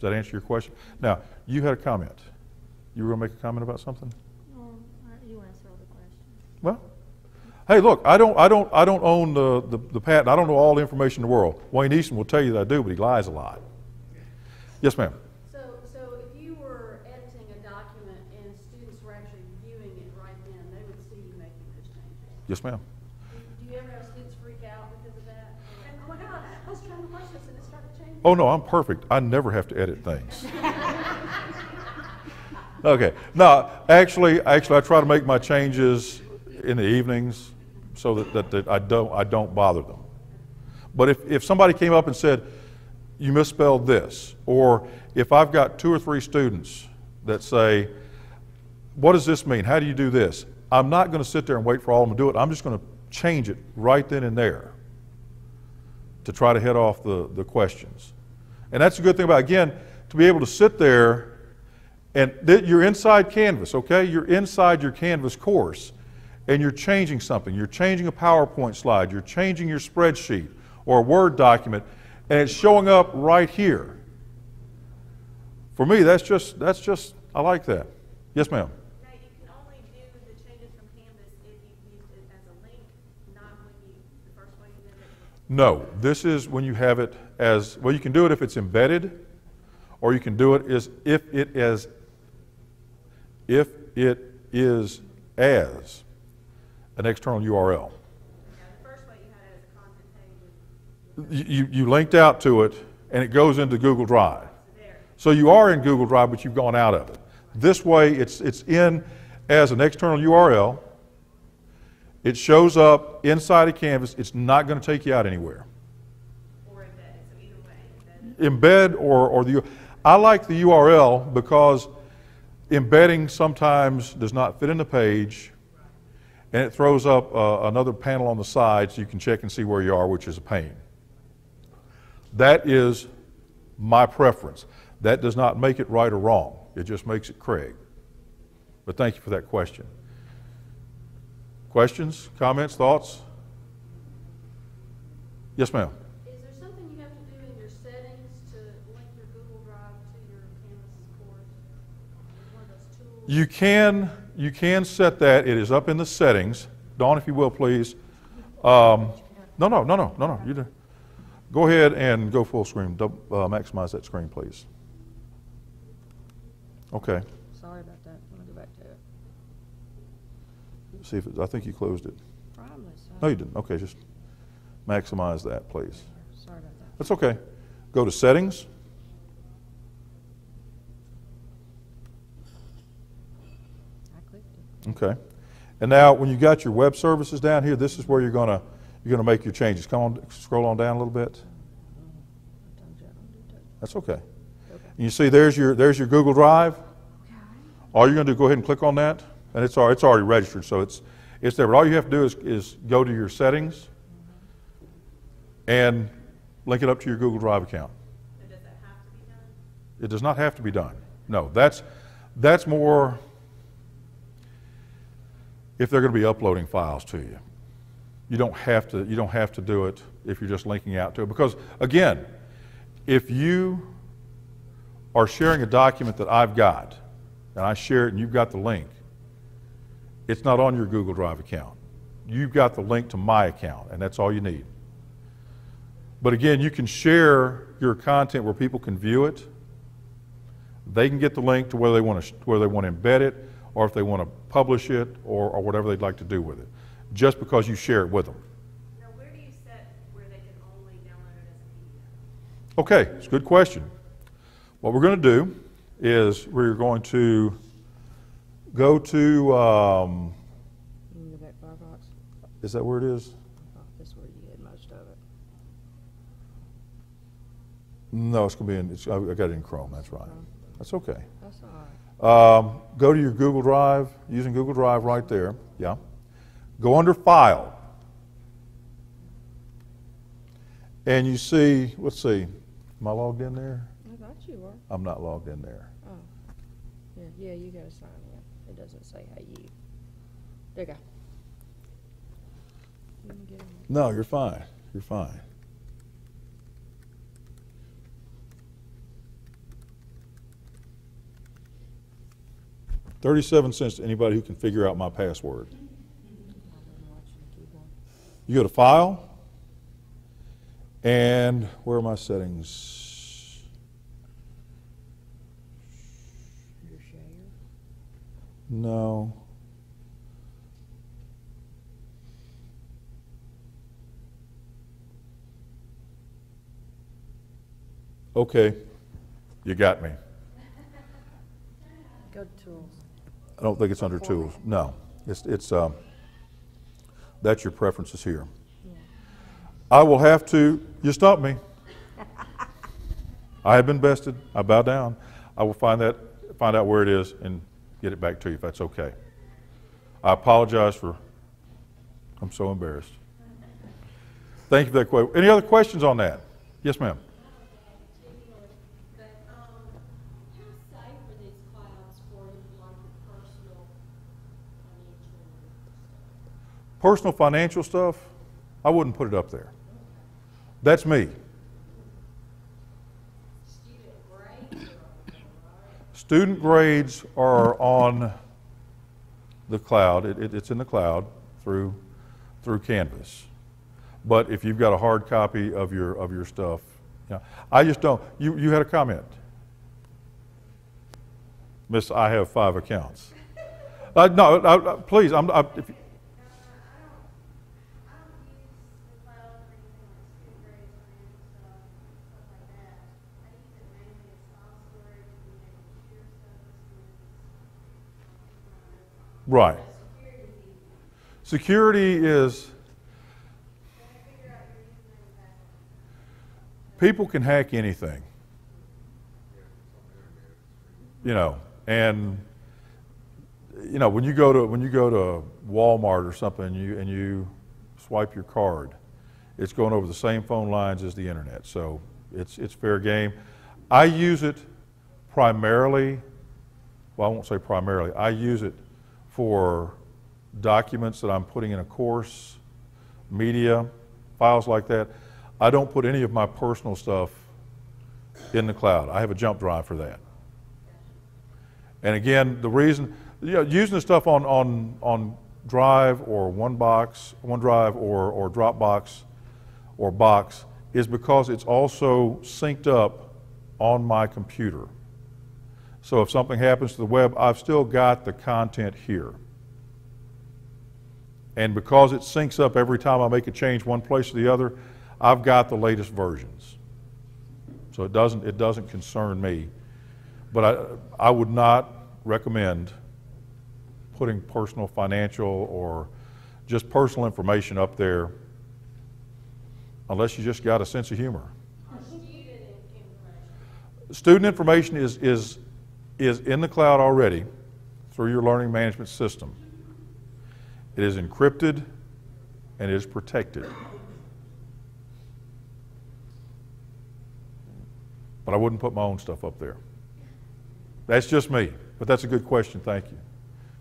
Does that answer your question? Now, you had a comment. You were going to make a comment about something? Well, you answer all the questions. Well, hey, look, I don't, I don't, I don't own the, the, the patent. I don't know all the information in the world. Wayne Easton will tell you that I do, but he lies a lot. Yes, ma'am. So, so if you were editing a document and students were actually viewing it right then, they would see you making those changes? Yes, ma'am. Do you ever have students freak out because of that? And, oh my God, I was trying to watch this and it started changing. Oh no, I'm perfect. I never have to edit things. okay. No, actually, actually, I try to make my changes in the evenings so that, that, that I don't I don't bother them. But if, if somebody came up and said, you misspelled this, or if I've got two or three students that say, what does this mean? How do you do this? I'm not going to sit there and wait for all of them to do it. I'm just going to change it right then and there to try to head off the, the questions. And that's a good thing about, again, to be able to sit there and you're inside Canvas, okay? You're inside your Canvas course and you're changing something. You're changing a PowerPoint slide, you're changing your spreadsheet or a Word document, and it's showing up right here. For me, that's just, that's just, I like that. Yes, ma'am. Now, you can only do the changes from Canvas if you've used it as a link, not when you, the first way you did it. No, this is when you have it as, well, you can do it if it's embedded, or you can do it as if it is, if it is as an external URL. Now, the first way you had it as a content page, You, linked out to it, and it goes into Google Drive. So you are in Google Drive, but you've gone out of it. This way, it's, it's in as an external URL. It shows up inside of Canvas. It's not going to take you out anywhere. Or embedded, so either way, embed or, or the, I like the URL because embedding sometimes does not fit in the page and it throws up uh, another panel on the side so you can check and see where you are, which is a pain. That is my preference. That does not make it right or wrong. It just makes it Craig. But thank you for that question. Questions, comments, thoughts? Yes, ma'am. Is there something you have to do in your settings to link your Google Drive to your Canvas course? One of those tools? You can, you can set that. It is up in the settings. Dawn, if you will, please. Um, no, no, no, no, no, no. You do. Go ahead and go full screen. Dub, uh, maximize that screen, please. Okay. Sorry about that. Let me go back to it. See if it, I think you closed it. Probably so. No, you didn't. Okay, just maximize that, please. Sorry about that. That's okay. Go to settings. I clicked it. Okay. And now, when you got your web services down here, this is where you're gonna you're gonna make your changes. Come on, scroll on down a little bit. I told you I don't do that. That's okay. Okay. And you see, there's your there's your Google Drive. Okay. All you're gonna do, go ahead and click on that, and it's al- it's already registered, so it's it's there. But all you have to do is is go to your settings and link it up to your Google Drive account. And does that have to be done? It does not have to be done. No, that's, that's more if they're going to be uploading files to you. You don't have to, you don't have to do it if you're just linking out to it. Because again, if you are sharing a document that I've got, and I share it and you've got the link, it's not on your Google Drive account. You've got the link to my account, and that's all you need. But again, you can share your content where people can view it. They can get the link to where they want to where they want to embed it or if they want to publish it or, or whatever they'd like to do with it. Just because you share it with them. Now, where do you set where they can only download it as a PDF? Okay, it's a good question. What we're going to do is we're going to go to um, You can back Firefox. is that where it is? This is where you had most of it. No, it's going to be in. It's, I I got it in Chrome. That's right. That's okay. That's all right. Um, go to your Google Drive, using Google Drive right there. Yeah. Go under File. And you see, let's see, am I logged in there? I thought you were. I'm not logged in there. Oh. yeah, yeah you gotta sign in. It doesn't say hey you. There you go. Let me get in there. No, you're fine. You're fine. Thirty-seven cents to anybody who can figure out my password. You go to File, and where are my settings? No. Okay, you got me. Go to tools. I don't think it's under tools. No, it's, it's, um, that's your preferences here. I will have to, you stop me. I have been bested. I bow down. I will find that, find out where it is and get it back to you if that's okay. I apologize for, I'm so embarrassed. Thank you for that question. Any other questions on that? Yes, ma'am. But, um, how safe are these clouds for like your personal financial? Personal financial stuff, I wouldn't put it up there. That's me. Student grades are on the cloud. It, it- it's in the cloud through, through Canvas. But if you've got a hard copy of your, of your stuff, yeah, I just don't, you, you had a comment. Miss, I have five accounts. Uh, no, uh, uh, please, I'm, I, if, you- I don't use the cloud for anything like student grades or any stuff, stuff like that. I use it mainly as file storage and then share stuff with students. Right. Security is people can hack anything. You know, and you know when you go to when you go to Walmart or something and you and you swipe your card, it's going over the same phone lines as the internet. So it's it's fair game. I use it primarily. Well, I won't say primarily. I use it for documents that I'm putting in a course, media, files like that. I don't put any of my personal stuff in the cloud. I have a jump drive for that. And again, the reason, you know, using the stuff on, on, on Drive or OneBox, OneDrive or, or Dropbox or Box is because it's also synced up on my computer. So if something happens to the web, I've still got the content here. And because it syncs up every time I make a change one place or the other, I've got the latest versions. So it doesn't, it doesn't concern me. But I, I would not recommend putting personal financial or just personal information up there unless you just got a sense of humor. Student information. Student information is, is, is in the cloud already through your learning management system. It is encrypted and it is protected. But I wouldn't put my own stuff up there. That's just me, but that's a good question. Thank you.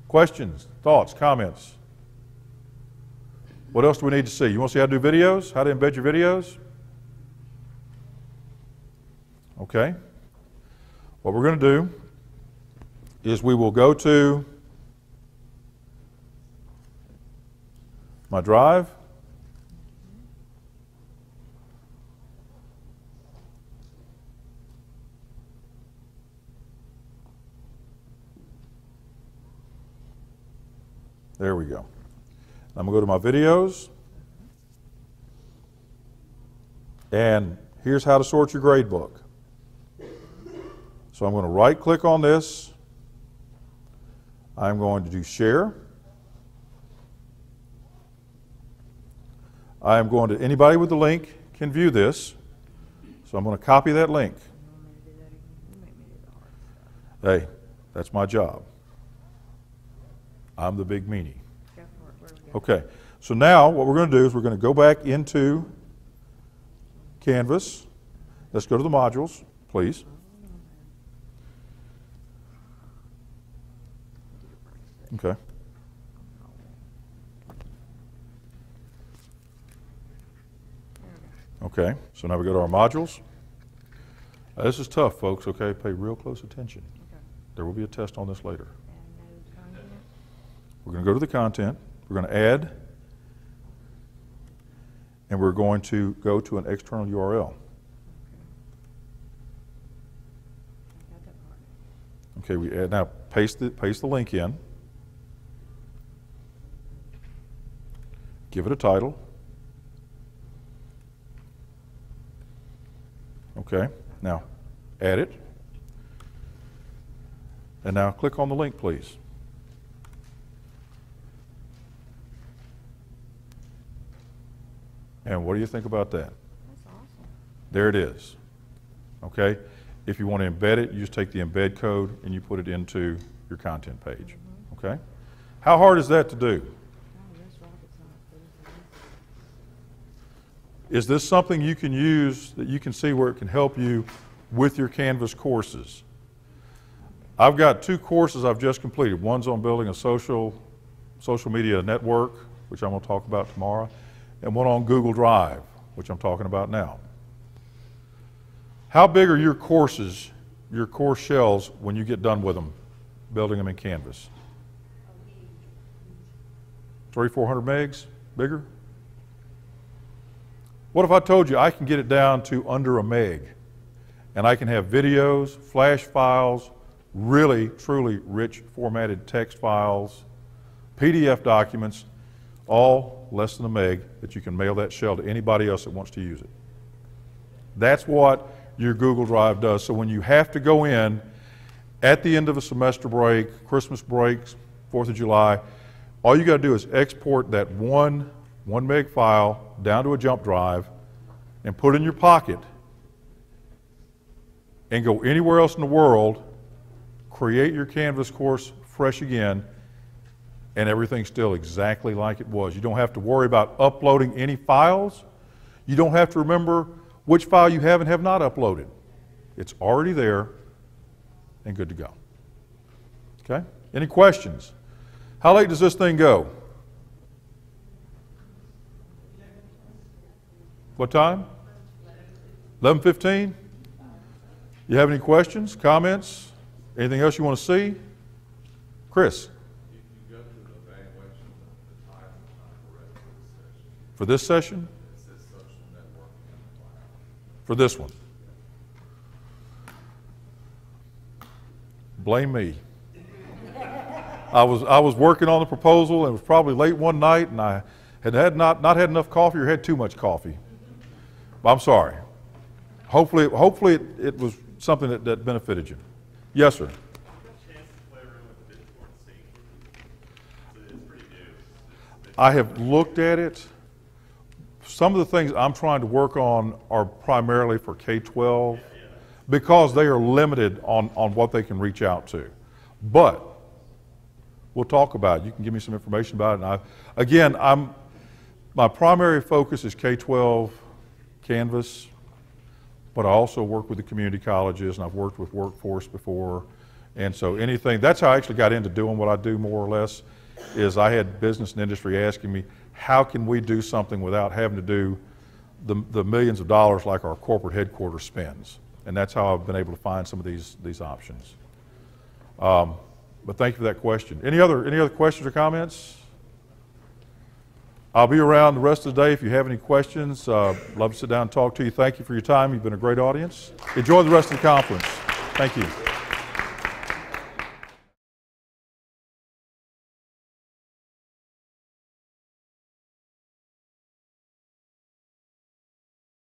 Questions, thoughts, comments? What else do we need to see? You want to see how to do videos? How to embed your videos? Okay. What we're going to do is we will go to my drive. There we go. I'm going to go to my videos. And here's how to sort your grade book. So I'm going to right click on this. I'm going to do share. I am going to, anybody with the link can view this. So I'm going to copy that link. Hey, that's my job. I'm the big meanie. Okay, so now what we're going to do is we're going to go back into Canvas. Let's go to the modules, please. Okay. Okay, so now we go to our modules. This is tough, folks, okay? Pay real close attention. Okay. There will be a test on this later. We're going to go to the content, we're going to add, and we're going to go to an external URL. Okay. I got that part. Okay, we add, now paste the, paste the link in. Give it a title. Okay, now add it. And now click on the link, please. And what do you think about that? That's awesome. There it is. Okay? If you want to embed it, you just take the embed code and you put it into your content page. Mm-hmm. Okay? How hard is that to do? Oh, that's rocket science, but it's amazing. Is this something you can use that you can see where it can help you with your Canvas courses? I've got two courses I've just completed. One's on building a social, social media network, which I'm going to talk about tomorrow, and one on Google Drive, which I'm talking about now. How big are your courses, your course shells, when you get done with them, building them in Canvas? Three, four hundred megs, bigger? What if I told you I can get it down to under a meg? And I can have videos, flash files, really, truly rich formatted text files, PDF documents, all less than a meg that you can mail that shell to anybody else that wants to use it. That's what your Google Drive does. So when you have to go in at the end of a semester break, Christmas breaks, Fourth of July, all you got to do is export that one one meg file down to a jump drive and put in your pocket and go anywhere else in the world, create your Canvas course fresh again, and everything's still exactly like it was. You don't have to worry about uploading any files. You don't have to remember which file you have and have not uploaded. It's already there and good to go. Okay? Any questions? How late does this thing go? What time? 11:15? You have any questions, comments? Anything else you want to see? Chris? For this session. For this one? Blame me. I was, I was working on the proposal, and it was probably late one night, and I had, had not, not had enough coffee or had too much coffee. I'm sorry. Hopefully, hopefully it, it was something that, that benefited you. Yes, sir. I have looked at it. Some of the things I'm trying to work on are primarily for K 12 because they are limited on, on what they can reach out to. But we'll talk about it. You can give me some information about it. And I, again, I'm, my primary focus is K 12 Canvas, but I also work with the community colleges and I've worked with workforce before. And so anything, that's how I actually got into doing what I do more or less, is I had business and industry asking me, how can we do something without having to do the, the millions of dollars like our corporate headquarters spends? And that's how I've been able to find some of these, these options. Um, but thank you for that question. Any other, any other questions or comments? I'll be around the rest of the day if you have any questions. Uh, love to sit down and talk to you. Thank you for your time. You've been a great audience. Enjoy the rest of the conference. Thank you.